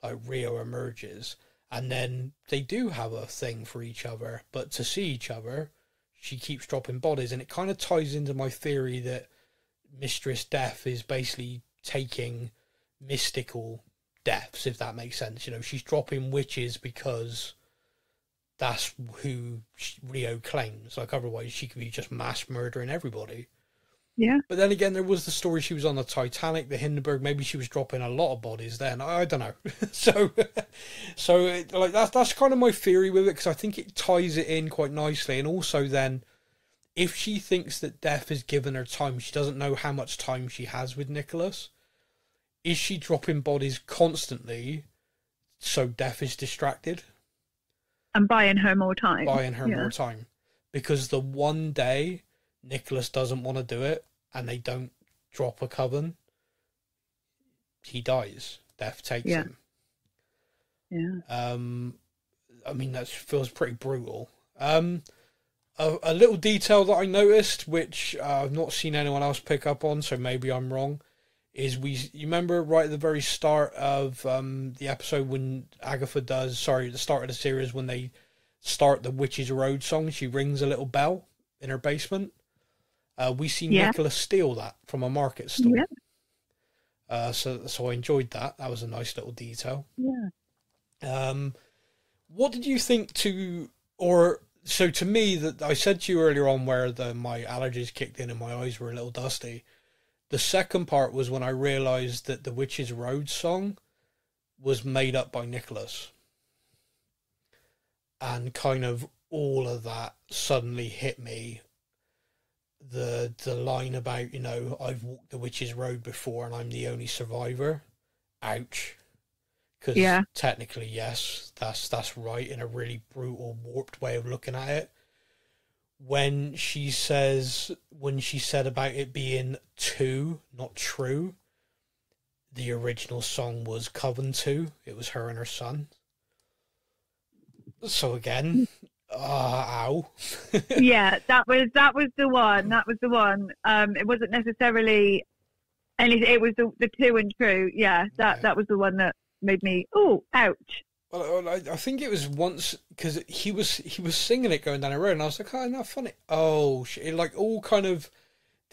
Like Rio emerges, and then they do have a thing for each other, but to see each other, she keeps dropping bodies, and it kind of ties into my theory that Mistress Death is basically taking mystical deaths, if that makes sense. You know, she's dropping witches because that's who Rio claims. Like, otherwise, she could be just mass murdering everybody. Yeah. But then again, there was the story she was on the Titanic, the Hindenburg. Maybe she was dropping a lot of bodies then. I, I don't know. [laughs] so, [laughs] so it, like that's that's kind of my theory with it because I think it ties it in quite nicely. And also, then if she thinks that Death has given her time, she doesn't know how much time she has with Nicholas. Is she dropping bodies constantly so Death is distracted? And buying her more time. buying her Yeah. more time because the one day Nicholas doesn't want to do it and they don't drop a coven, he dies. Death takes Yeah. him. Yeah. Um, I mean that feels pretty brutal. Um, a, a little detail that I noticed, which uh, I've not seen anyone else pick up on, so maybe I'm wrong, is we. You remember right at the very start of um, the episode when Agatha does, sorry, the start of the series when they start the Witches Road song, she rings a little bell in her basement. Uh, we see Yeah. Nicholas steal that from a market stall. Yeah. Uh, so so I enjoyed that. That was a nice little detail. Yeah. Um, what did you think to, or so to me that I said to you earlier on where the my allergies kicked in and my eyes were a little dusty. The second part was when I realised that the Witches Road song was made up by Nicholas, and kind of all of that suddenly hit me. The the line about you know I've walked the Witches Road before and I'm the only survivor. Ouch because Yeah. technically yes that's that's right in a really brutal warped way of looking at it when she says when she said about it being two not true the original song was coven 2 it was her and her son so again uh, ow [laughs] yeah, that was that was the one. That was the one. Um, it wasn't necessarily anything. It was the, the two and true. Yeah, that Yeah. that was the one that made me. Oh, ouch. Well, I, I think it was once because he was he was singing it going down the road, and I was like, "Oh, not funny." Oh, shit. It, like all kind of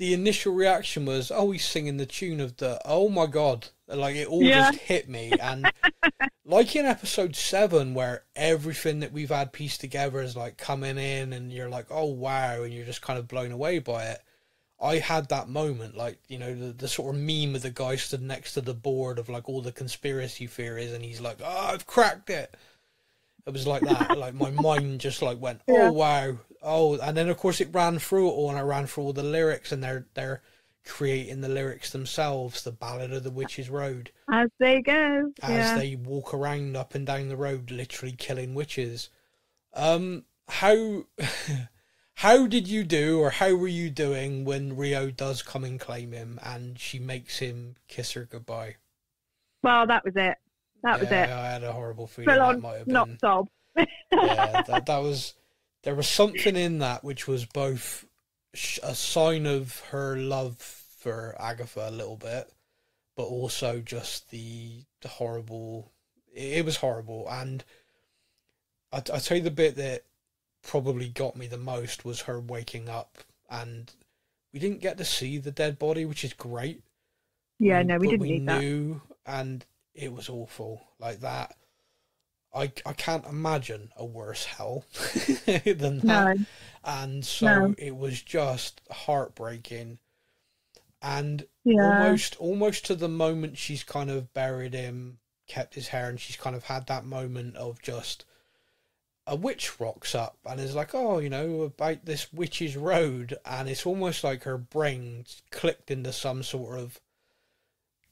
the initial reaction was, "Oh, he's singing the tune of the." Oh my god! Like it all Yeah. just hit me, and like in episode seven, where everything that we've had pieced together is like coming in, and you're like, "Oh wow," and you're just kind of blown away by it. I had that moment, like you know, the, the sort of meme of the guy stood next to the board of like all the conspiracy theories, and he's like, "Oh, I've cracked it." It was like that. [laughs] like my mind just like went, "Oh Yeah. wow, oh!" And then of course it ran through it all, and I ran through all the lyrics, and they're they're creating the lyrics themselves. The Ballad of the Witches Road, As they go. as yeah. they walk around up and down the road, literally killing witches. Um, how [laughs] how did you do, or how were you doing when Rio does come and claim him, and she makes him kiss her goodbye? Well, that was it. That was it. I had a horrible feeling Full on, not sob. [laughs] yeah, that, that was there was something in that which was both a sign of her love for Agatha a little bit, but also just the, the horrible. It, was horrible, and I, I tell you the bit that probably got me the most was her waking up, and we didn't get to see the dead body, which is great. Yeah, no, we didn't we need that. and it was awful like that. I, I can't imagine a worse hell [laughs] than that. No. And so No. it was just heartbreaking. And Yeah. almost almost to the moment she's kind of buried him, kept his hair, and she's kind of had that moment of just a witch rocks up and is like, oh, you know, about this witch's road, and it's almost like her brain clicked into some sort of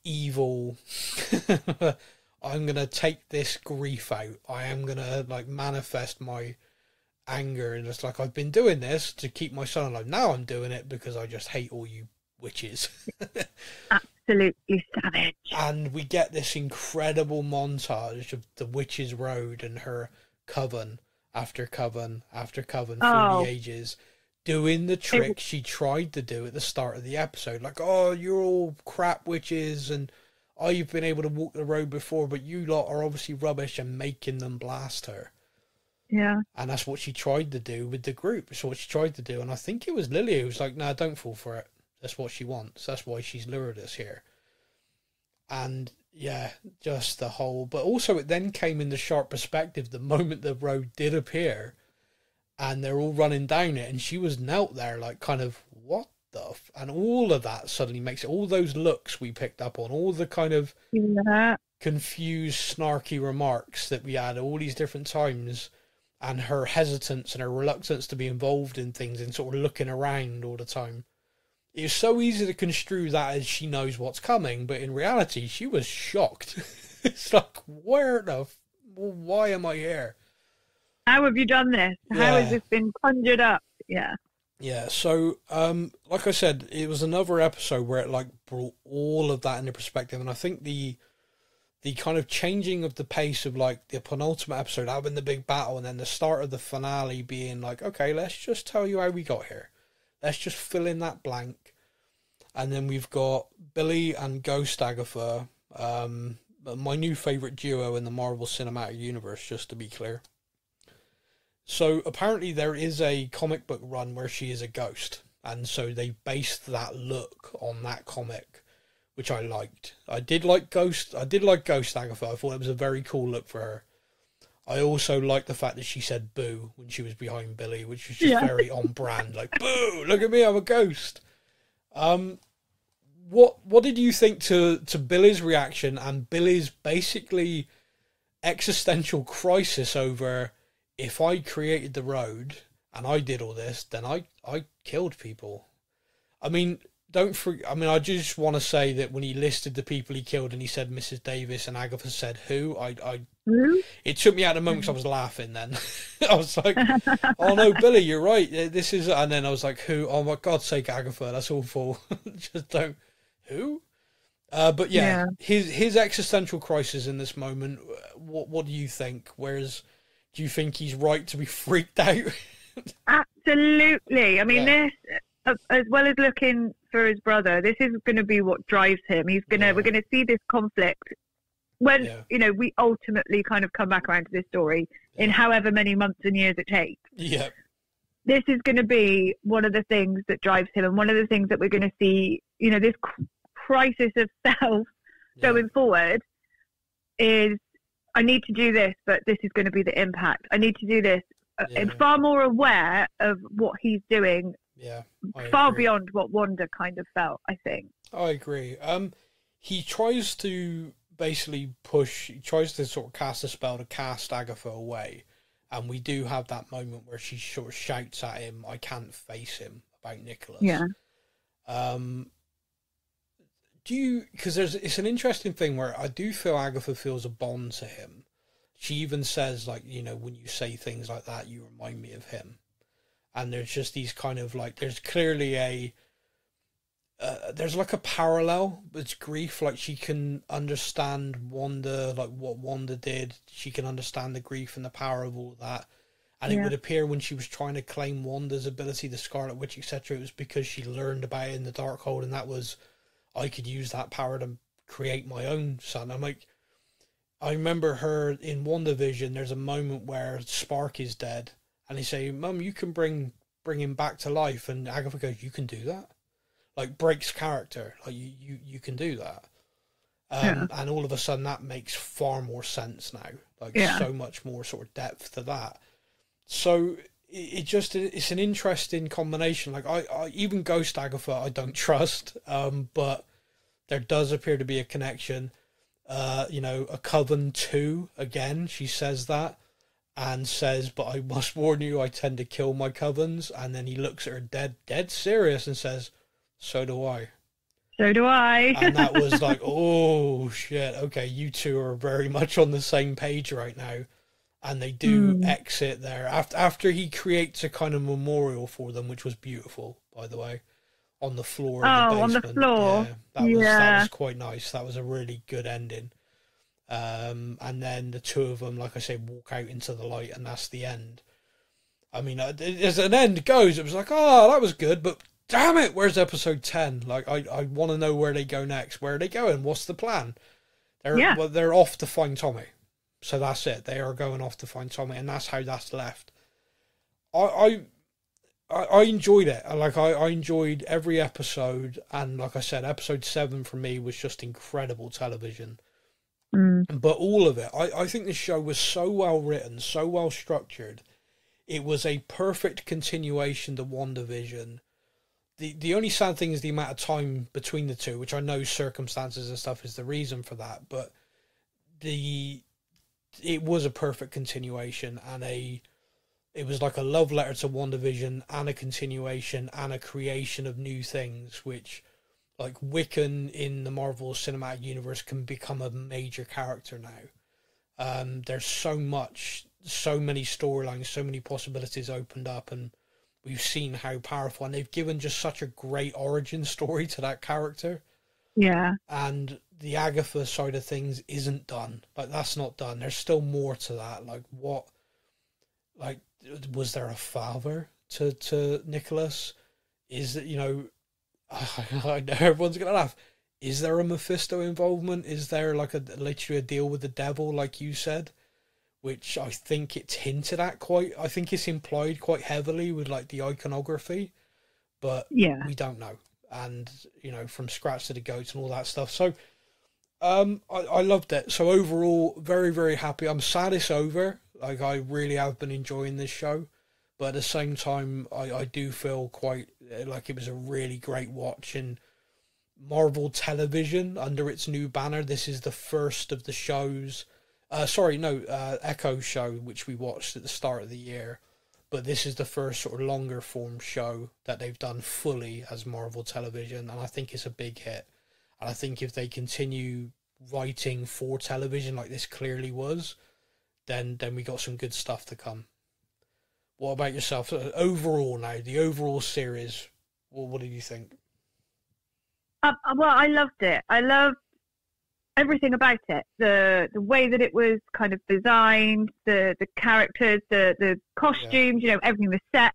evil. [laughs] I'm gonna take this grief out. I am gonna like manifest my anger and it's like I've been doing this to keep my son alive. Now I'm doing it because I just hate all you witches. [laughs] Absolutely savage. and we get this incredible montage of the witch's road and her coven after coven after coven through Oh. the ages doing the trick she tried to do at the start of the episode like oh you're all crap witches and oh you've been able to walk the road before but you lot are obviously rubbish and making them blast her Yeah. and that's what she tried to do with the group. It's what she tried to do. And I think it was Lilia who was like, no, don't fall for it. That's what she wants. That's why she's lured us here. And yeah, just the whole. But also, it then came in the sharp perspective the moment the road did appear and they're all running down it. And she was knelt there, like, kind of, what the? F-? And all of that suddenly makes it all those looks we picked up on, all the kind of Yeah. confused, snarky remarks that we had all these different times, and her hesitance and her reluctance to be involved in things and sort of looking around all the time. It's so easy to construe that as she knows what's coming, but in reality, she was shocked. [laughs] it's like, where the, why am I here? How have you done this? How has this been conjured up? Yeah. Yeah, so um, like I said, it was another episode where it like brought all of that into perspective, and I think the the kind of changing of the pace of like the penultimate episode having the big battle, and then the start of the finale being like, okay, let's just tell you how we got here. Let's just fill in that blank, and then we've got Billy and Ghost Agatha, um, my new favorite duo in the Marvel Cinematic Universe. Just to be clear. So apparently there is a comic book run where she is a ghost, and so they based that look on that comic, which I liked. I did like Ghost. I did like Ghost Agatha. I thought it was a very cool look for her. I also liked the fact that she said "boo" when she was behind Billy, which was just Yeah. very on brand. Like "boo, look at me, I'm a ghost." Um, what what did you think to to Billy's reaction and Billy's basically existential crisis over if I created the road and I did all this, then I I killed people. I mean, don't for, I mean, I just want to say that when he listed the people he killed and he said Mrs. Davis and Agatha said who, I I Who? it took me out of the moment 'cause I was laughing then. [laughs] I was like, [laughs] oh no, Billy, you're right. This is, and then I was like, who? Oh my God's sake, Agatha, that's awful. [laughs] Just don't, who? Uh, but yeah, Yeah. his his existential crisis in this moment. uh, What what do you think? Whereas, do you think he's right to be [laughs] freaked out? Absolutely. I mean, Yeah. this, as well as looking for his brother, this is going to be what drives him. He's gonna, Yeah. we're going to see this conflict when Yeah. you know we ultimately kind of come back around to this story in however many months and years it takes. yeah, This is going to be one of the things that drives him, and one of the things that we're going to see. You know, this crisis of [laughs] self going forward is I need to do this, but this is going to be the impact. I need to do this. Uh, Yeah. And far more aware of what he's doing, yeah. I far agree. beyond what Wanda kind of felt, I think. I agree. Um, he tries to basically push. He tries to sort of cast a spell to cast Agatha away, and we do have that moment where she sort of shouts at him, "I can't face him" about Nicholas. Yeah. Um. Do you? Because there's it's an interesting thing where I do feel Agatha feels a bond to him. She even says like, you know, when you say things like that, you remind me of him. And there's just these kind of like, there's clearly a uh, there's like a parallel with grief. Like she can understand Wanda, like what Wanda did. She can understand the grief and the power of all that. And it would appear when she was trying to claim Wanda's ability, the Scarlet Witch, etc., it was because she learned about it in the dark Darkhold, and that was I could use that power to create my own son. I'm like, I remember her in WandaVision. There's a moment where Spark is dead, and they say, "Mum, you can bring bring him back to life," and Agatha goes, "You can do that." Like breaks character. Like you you you can do that. Um, And all of a sudden, that makes far more sense now. Like Yeah. so much more sort of depth to that. So it, it just it's an interesting combination. Like I, I even Ghost Agatha I don't [laughs] trust, um, but there does appear to be a connection. Uh, you know, a coven two again. She says that and says, "But I must warn you, I tend to kill my covens." And then he looks at her dead, dead serious, and says, "So do I." So do I. and that [laughs] was like, oh shit, okay, you two are very much on the same page right now. And they do Mm. exit there after after he creates a kind of memorial for them, which was beautiful, by the way, on the floor. Oh, on the basement. floor. Yeah, that was that was quite nice. That was a really good ending. Um, and then the two of them, like I say, walk out into the light, and that's the end. I mean, uh, as an end goes, it was like, oh, that was good, but damn it, where's episode ten? Like, I, I want to know where they go next. Where are they going? What's the plan? They're Yeah. well, they're off to find Tommy, so that's it. They are going off to find Tommy, and that's how that's left. I I I, I enjoyed it. Like I, I enjoyed every episode, and like I said, episode seven for me was just incredible television Mm. but all of it I, I think the show was so well written so well structured it was a perfect continuation to WandaVision. The the only sad thing is the amount of time between the two, which I know circumstances and stuff is the reason for that, but the it was a perfect continuation and a it was like a love letter to WandaVision and a continuation and a creation of new things which like Wiccan in the Marvel Cinematic Universe can become a major character now. Um, there's so much, so many storylines, so many possibilities opened up, and we've seen how powerful. And they've given just such a great origin story to that character. Yeah. And the Agatha side of things isn't done. Like that's not done. There's still more to that. Like what? Like was there a father to to Nicholas? Is that you know? [laughs] I know everyone's gonna laugh. Is there a Mephisto involvement? Is there like a literally a deal with the devil, like you said, which I think it's hinted at quite. I think it's implied quite heavily with like the iconography, but Yeah. we don't know. And you know, from scratch to the goats and all that stuff. So, um, I, I loved it. So overall, very very happy. I'm sad it's over. Like I really have been enjoying this show, but at the same time, I I do feel quite uh, like it was a really great watch and. Marvel Television under its new banner. This is the first of the shows. Uh, sorry, no, uh, Echo show, which we watched at the start of the year. But this is the first sort of longer form show that they've done fully as Marvel Television, and I think it's a big hit. And I think if they continue writing for television like this clearly was, then then we got some good stuff to come. What about yourself? Uh, Overall, now the overall series. Well, what did you think? Um, well, I loved it. I loved everything about it. The the way that it was kind of designed, the the characters, the the costumes, you know, everything was set.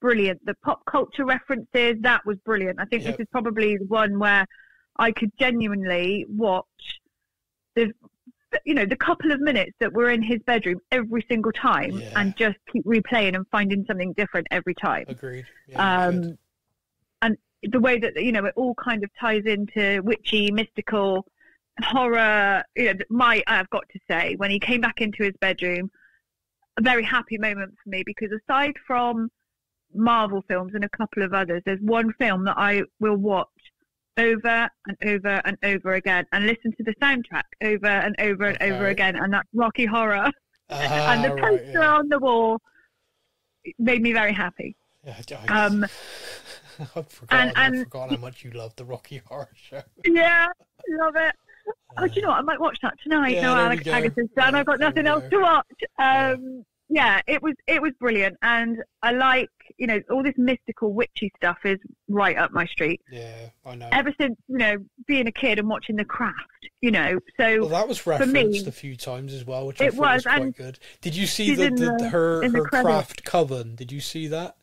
Brilliant. The pop culture references, that was brilliant. I think Yep. this is probably the one where I could genuinely watch the you know, the couple of minutes that we're in his bedroom every single time Yeah. and just keep replaying and finding something different every time Agreed. Yeah, um, and the way that you know it all kind of ties into witchy, mystical, horror. You know, my I've got to say, when he came back into his bedroom, a very happy moment for me because aside from Marvel films and a couple of others, there's one film that I will watch over and over and over again and listen to the soundtrack over and over and over again, and that's Rocky Horror. and the Ah, right, poster yeah. on the wall made me very happy. Yeah, I- Um, [laughs] I've forgotten, and- and- I've forgotten how much you love the Rocky Horror Show. Yeah, love it. Oh, do you know what? I might watch that tonight. Yeah, no, Alex. Agatha's done. I've got nothing else to watch. Um, yeah, it was it was brilliant, and I like you know all this mystical witchy stuff is right up my street. Yeah, I know. Ever since you know being a kid and watching The Craft, you know, so well, that was me, referenced a few times as well, which I it was, was, quite good. Did you see the, the, the- her her craft coven? Did you see that?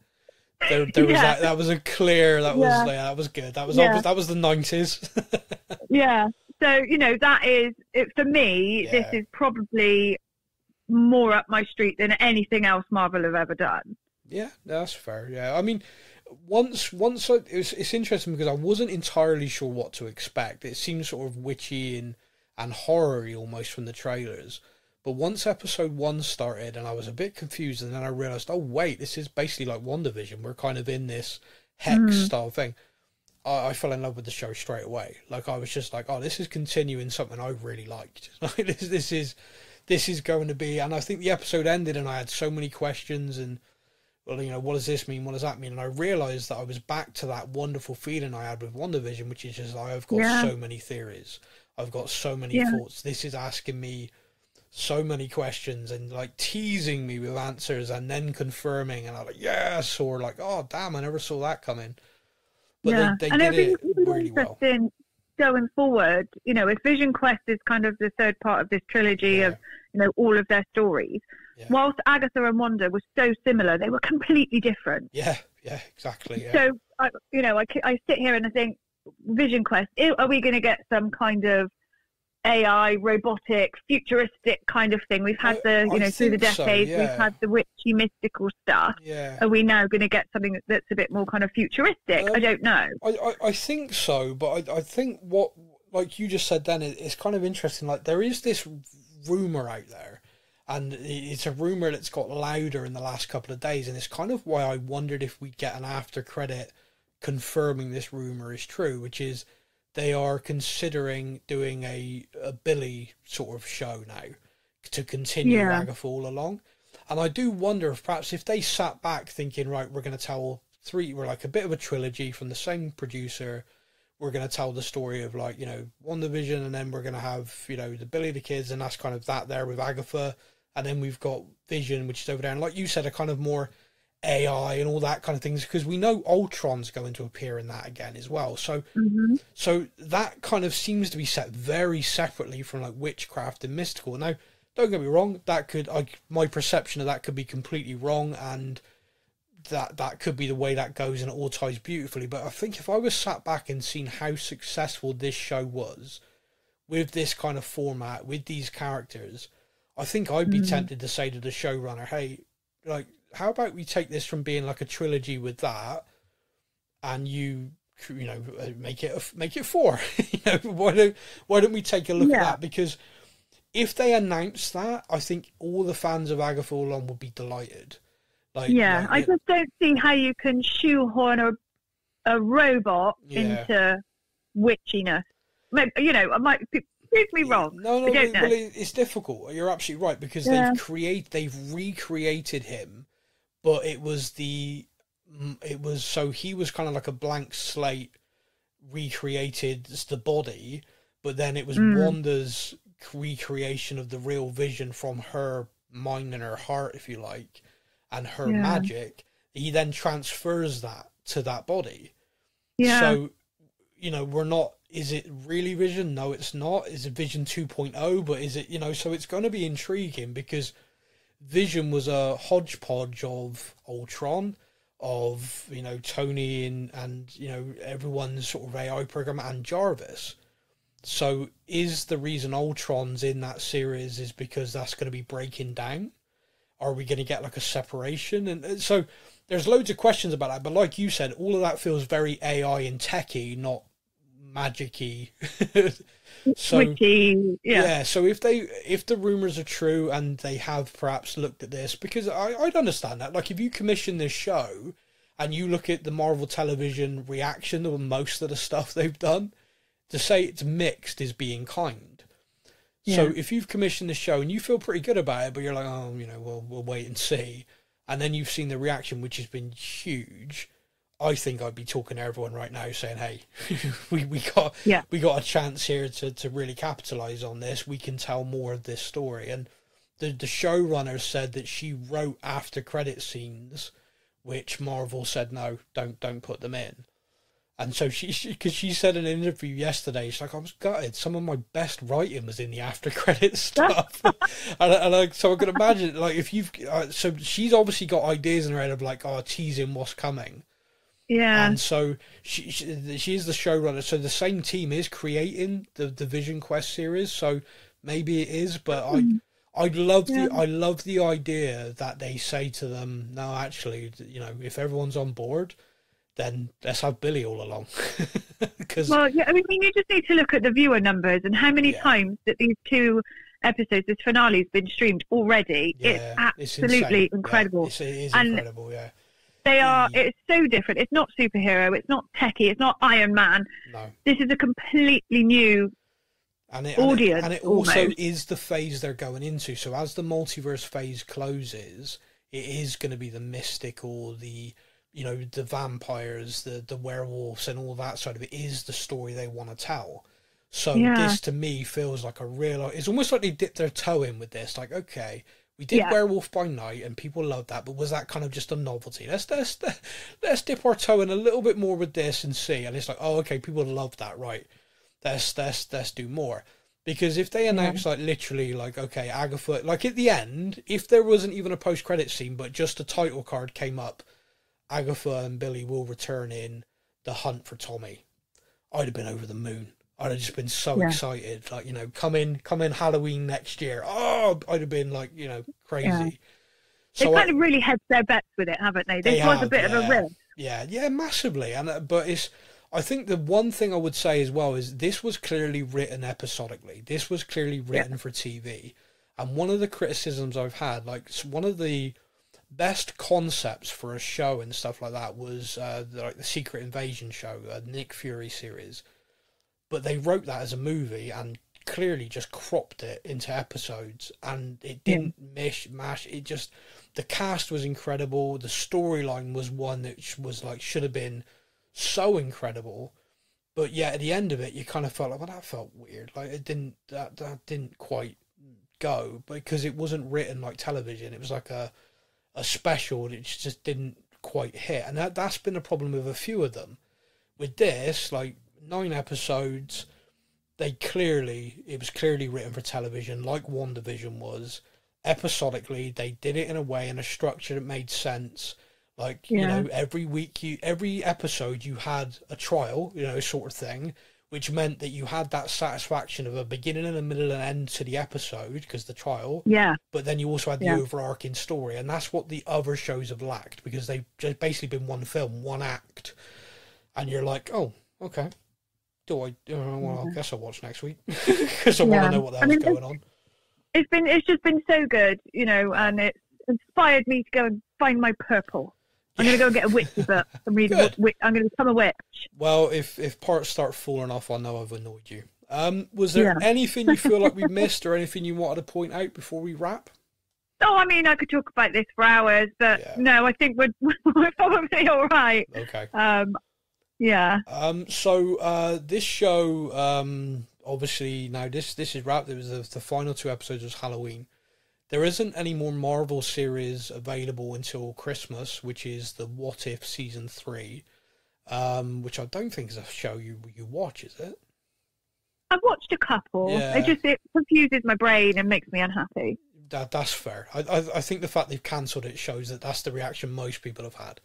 There, [laughs] there was Yeah. that. That was a clear. That was Yeah. yeah, that was good. That was Yeah. that was the nineties. [laughs] yeah, so you know that is it for me. This is probably more up my street than anything else Marvel have ever done. Yeah, that's fair. Yeah, I mean, once once I, it was, it's interesting because I wasn't entirely sure what to expect. It seemed sort of witchy and and horror-y almost from the trailers. But once episode one started, and I was a bit confused, and then I realized, oh wait, this is basically like WandaVision. We're kind of in this hex mm. style thing. I, I fell in love with the show straight away. Like I was just like, oh, this is continuing something I really liked. [laughs] Like this, this is this is going to be. And I think the episode ended, and I had so many questions and well, you know, what does this mean? What does that mean? And I realized that I was back to that wonderful feeling I had with WandaVision, which is just like, I've got Yeah. so many theories. I've got so many Yeah. thoughts. This is asking me so many questions and like teasing me with answers and then confirming and I'm like, yes, or like, oh damn, I never saw that coming. But yeah, they, and they it'll did it really well. interesting going forward. You know, if Vision Quest is kind of the third part of this trilogy Yeah. of know all of their stories, Yeah. whilst Agatha and Wanda were so similar, they were completely different. Yeah, yeah, exactly. Yeah. So, I, you know, I, I sit here and I think, Vision Quest, are we going to get some kind of AI, robotic, futuristic kind of thing? We've had I- the, you I know, through the think so, decades, yeah. we've had the witchy, mystical stuff. yeah. Are we now going to get something that's a bit more kind of futuristic? I Um, don't know. I, I, I think so, but I, I think what, like you just said then, it, it's kind of interesting. Like, there is this rumor out there, and it's a rumor that's got louder in the last couple of days, and it's kind of why I wondered if we'd get an after credit confirming this rumor is true, which is they are considering doing a, a Billy sort of show now to continue Yeah. Agatha all along. And I do wonder if perhaps if they sat back thinking, right, we're going to tell three, we're like a bit of a trilogy from the same producer. We're going to tell the story of like, you know, WandaVision, and then we're going to have, you know, the Billy the Kids, and that's kind of that there with Agatha. And then we've got Vision, which is over there. And like you said, a kind of more AI and all that kind of things, because we know Ultron's going to appear in that again as well. So, hmm so that kind of seems to be set very separately from like witchcraft and mystical. Now, don't get me wrong, that could I, my perception of that could be completely wrong, and that that could be the way that goes, and it all ties beautifully. But I think if I was sat back and seen how successful this show was with this kind of format, with these characters, I think I'd be Mhm. tempted to say to the showrunner, "Hey, like, how about we take this from being like a trilogy with that, and you, you know, make it make it four. [laughs] you know, why don't why don't we take a look Yeah. at that? Because if they announce that, I think all the fans of Agatha All Along would be delighted. Like, Yeah, like, I just don't see how you can shoehorn a, a robot Yeah. into witchiness. You know, I might prove me wrong. No, no, don't well, it's difficult. You're absolutely right because Yeah. they've create they've recreated him, but it was the mm, it was so he was kind of like a blank slate recreated the body, but then it was Mm. Wanda's recreation of the real vision from her mind and her heart, if you like, and her Yeah. magic. He then transfers that to that body. Yeah, So, you know, we're not. Is it really Vision? No, it's not. Is it Vision 2.0? But is it, you know, so it's going to be intriguing because Vision was a hodgepodge of Ultron, of, you know, Tony and, and you know, everyone's sort of AI program and Jarvis. So is the reason Ultron's in that series is because that's going to be breaking down? Are we going to get like a separation? And uh, so there's loads of questions about that. But like you said, all of that feels very AI and techy, not magicy. [laughs] so yeah. Yeah, So if they if the rumors are true and they have perhaps looked at this, because I I'd understand that. Like if you commission this show and you look at the Marvel Television reaction to most of the stuff [laughs] they've done, to say it's mixed is being kind. So if you've commissioned the show and you feel pretty good about it, but you're like, oh, you know, we'll we'll wait and see, and then you've seen the reaction, which has been huge. I think I'd be talking to everyone right now, saying, "Hey, [laughs] we we got Yeah. we got a chance here to to really capitalize on this. We can tell more of this story." And the the showrunner said that she wrote after credit scenes, which Marvel said no, don't don't put them in. And so she, because she, said in an interview yesterday, she's like, I was gutted. Some of my best writing was in the after credit [laughs] stuff, and, and I, so I could imagine, like, if you've, uh, so she's obviously got ideas in her head of like, oh, teasing what's coming, yeah, and so she, she she is the showrunner. So the same team is creating the the Vision Quest series. So maybe it is, but I I love the I love the idea that they say to them, no, actually, you know, if everyone's on board, then let's have Billy all along, [laughs] because Well, yeah, I mean, you just need to look at the viewer numbers and how many Yeah. times that these two episodes, this finale, has been streamed already. it's absolutely insane. incredible. Yeah, it's, it is And- incredible. Yeah, They are. Yeah. It's so different. It's not superhero. It's not techie. It's not Iron Man. no, This is a completely new. and it, and it- Audience, and it also almost. is the phase they're going into. So as the multiverse phase closes, it is going to be the mystic or the you know the vampires, the the werewolves, and all that side of it is the story they want to tell. So Yeah. this to me feels like a real. It's almost like they dipped their toe in with this. Like, okay, we did Yeah. Werewolf by Night, and people loved that, but was that kind of just a novelty? Let's let's [laughs] let's dip our toe in a little bit more with this and see. And it's like, oh, okay, people love that, right? Let's let's let's do more. Because if they announce like literally like okay Agatha like at the end if there wasn't even a post credit scene but just a title card came up Agatha and Billy will return in the hunt for Tommy I'd have been over the moon I'd have just been so Yeah. excited like you know come in come in Halloween next year oh I'd have been like you know crazy Yeah. so They've I- kind of really hedged their bets with it, haven't they? This They was a have, bit of a risk. Yeah, yeah, massively. And uh, but it's I think the one thing I would say as well is this was clearly written episodically. This was clearly written for TV. And one of the criticisms I've had, like one of the best concepts for a show and stuff like that, was uh, the, like the Secret Invasion show, uh, Nick Fury series. But they wrote that as a movie and clearly just cropped it into episodes, and it didn't mish mash. It just the cast was incredible. The storyline was one that was like should have been so incredible, but yet at the end of it, you kind of felt like, well, that felt weird. Like it didn't that that didn't quite go because it wasn't written like television. It was like a a special, and it just didn't quite hit. And that that's been a problem with a few of them. With this, like nine episodes, they clearly it was clearly written for television, like WandaVision was. Episodically, they did it in a way in a structure that made sense. Like you know, every week you every episode you had a trial, you know, sort of thing, which meant that you had that satisfaction of a beginning and a middle and end to the episode because the trial, Yeah, but then you also had the Yeah. overarching story, and that's what the other shows have lacked because they've just basically been one film, one act, and you're like, oh, okay. Do I? Uh, well, I guess I'll watch next week [laughs] because I want to know what the I mean, going on. it's been it's just been so good, you know, and it's inspired me to go and find my purple. I'm going to go and get a witchy book and read. A, Good. wi- I'm going to become a witch. Well, if if parts start falling off, I know I've annoyed you. Um, was there Yeah. anything you [laughs] feel like we missed, or anything you wanted to point out before we wrap? Oh, I mean, I could talk about this for hours, but Yeah. no, I think we're [laughs] we're probably all right. Okay. Um, yeah, Um, so uh, this show, um, obviously now this this is wrapped. It was the, the final two episodes was Halloween. There isn't any more Marvel series available until Christmas, which is the What If season three, um, which I don't think is a show you you watch, is it? I've watched a couple. Yeah. It just it confuses my brain and makes me unhappy. That that's fair. I, I I think the fact they've cancelled it shows that that's the reaction most people have had.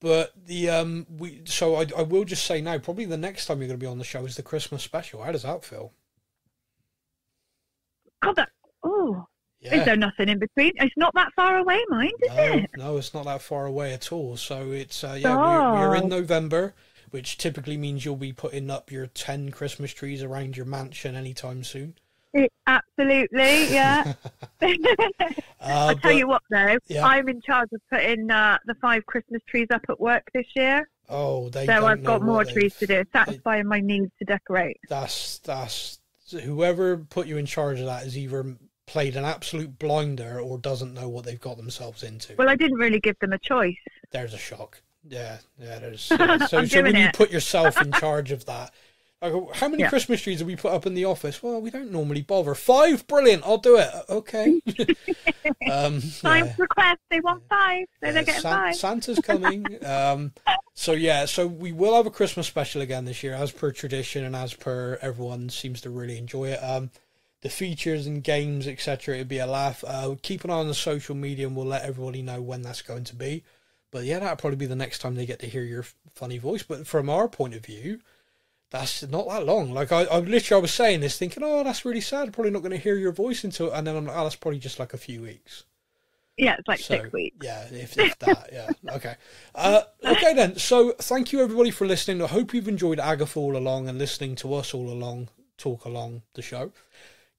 But the um we so I I will just say now probably the next time you're going to be on the show is the Christmas special. How does that feel? God, that oh, Yeah. is there nothing in between? It's not that far away, mind, is No, it? no, it's not that far away at all. So it's uh, yeah, we're, we're in November, which typically means you'll be putting up your ten Christmas trees around your mansion anytime soon. It, absolutely, yeah. [laughs] [laughs] Uh, I'll tell you what, though, Yeah. I'm in charge of putting uh, the five Christmas trees up at work this year. oh, they So I've got more trees to do, satisfying my need to decorate. That's that's whoever put you in charge of that is either played an absolute blinder or doesn't know what they've got themselves into. Well, I didn't really give them a choice. There's a shock. Yeah, yeah. There's [laughs] yeah. so so when doing you put yourself in [laughs] charge of that. I how many Yeah. Christmas trees have we put up in the office? Well, we don't normally bother. Five, brilliant. I'll do it. Okay. [laughs] um, Five yeah. requests, they want five, so Yeah, they're getting San- five. Santa's coming. um, so yeah, so we will have a Christmas special again this year, as per tradition and as per everyone seems to really enjoy it. Um, the features and games, etc. It'll be a laugh. Uh, keep an eye on the social media, and we'll let everybody know when that's going to be. But yeah, that'll probably be the next time they get to hear your funny voice. But from our point of view, that's not that long. Like I, I literally, I was saying this, thinking, oh, that's really sad. Probably not going to hear your voice until, and then I'm like, oh, that's probably just like a few weeks. Yeah, it's like So, six weeks. Yeah, if, if that, yeah. [laughs] Okay. Uh, okay then. So thank you everybody for listening. I hope you've enjoyed Agatha all along and listening to us all along talk along the show.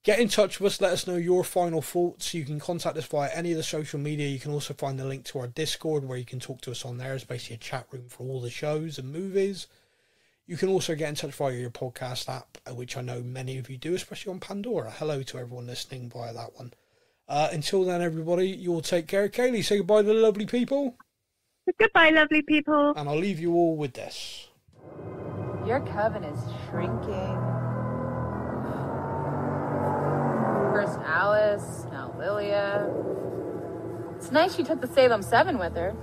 Get in touch with us. Let us know your final thoughts. You can contact us via any of the social media. You can also find the link to our Discord where you can talk to us on there. It's basically a chat room for all the shows and movies. You can also get in touch via your podcast app, uh, which I know many of you do, especially on Pandora. Hello to everyone listening via that one. Uh, until then, everybody, you all take care. Kaylee, say goodbye to the lovely people, Goodbye, lovely people. and I'll leave you all with this. Your coven is shrinking. First Alice, now Lilia. It's nice she took the Salem 7 with her.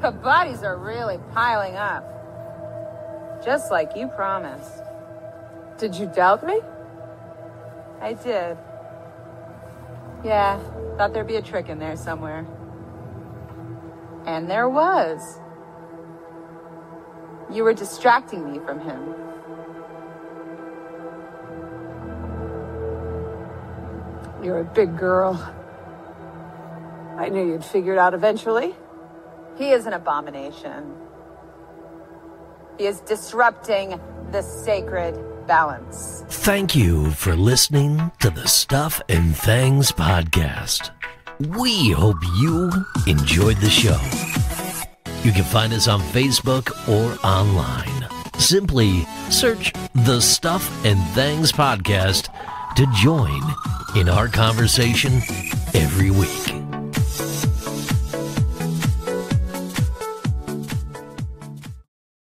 The bodies are really piling up. Just like you promised. Did you doubt me? I did. Yeah, thought there'd be a trick in there somewhere. And there was. You were distracting me from him. You're a big girl. I knew you'd figure it out eventually. He is an abomination. He is disrupting the sacred balance. Thank you for listening to the Stuff and Thangs podcast. We hope you enjoyed the show. You can find us on Facebook or online. Simply search the Stuff and Thangs podcast to join in our conversation every week.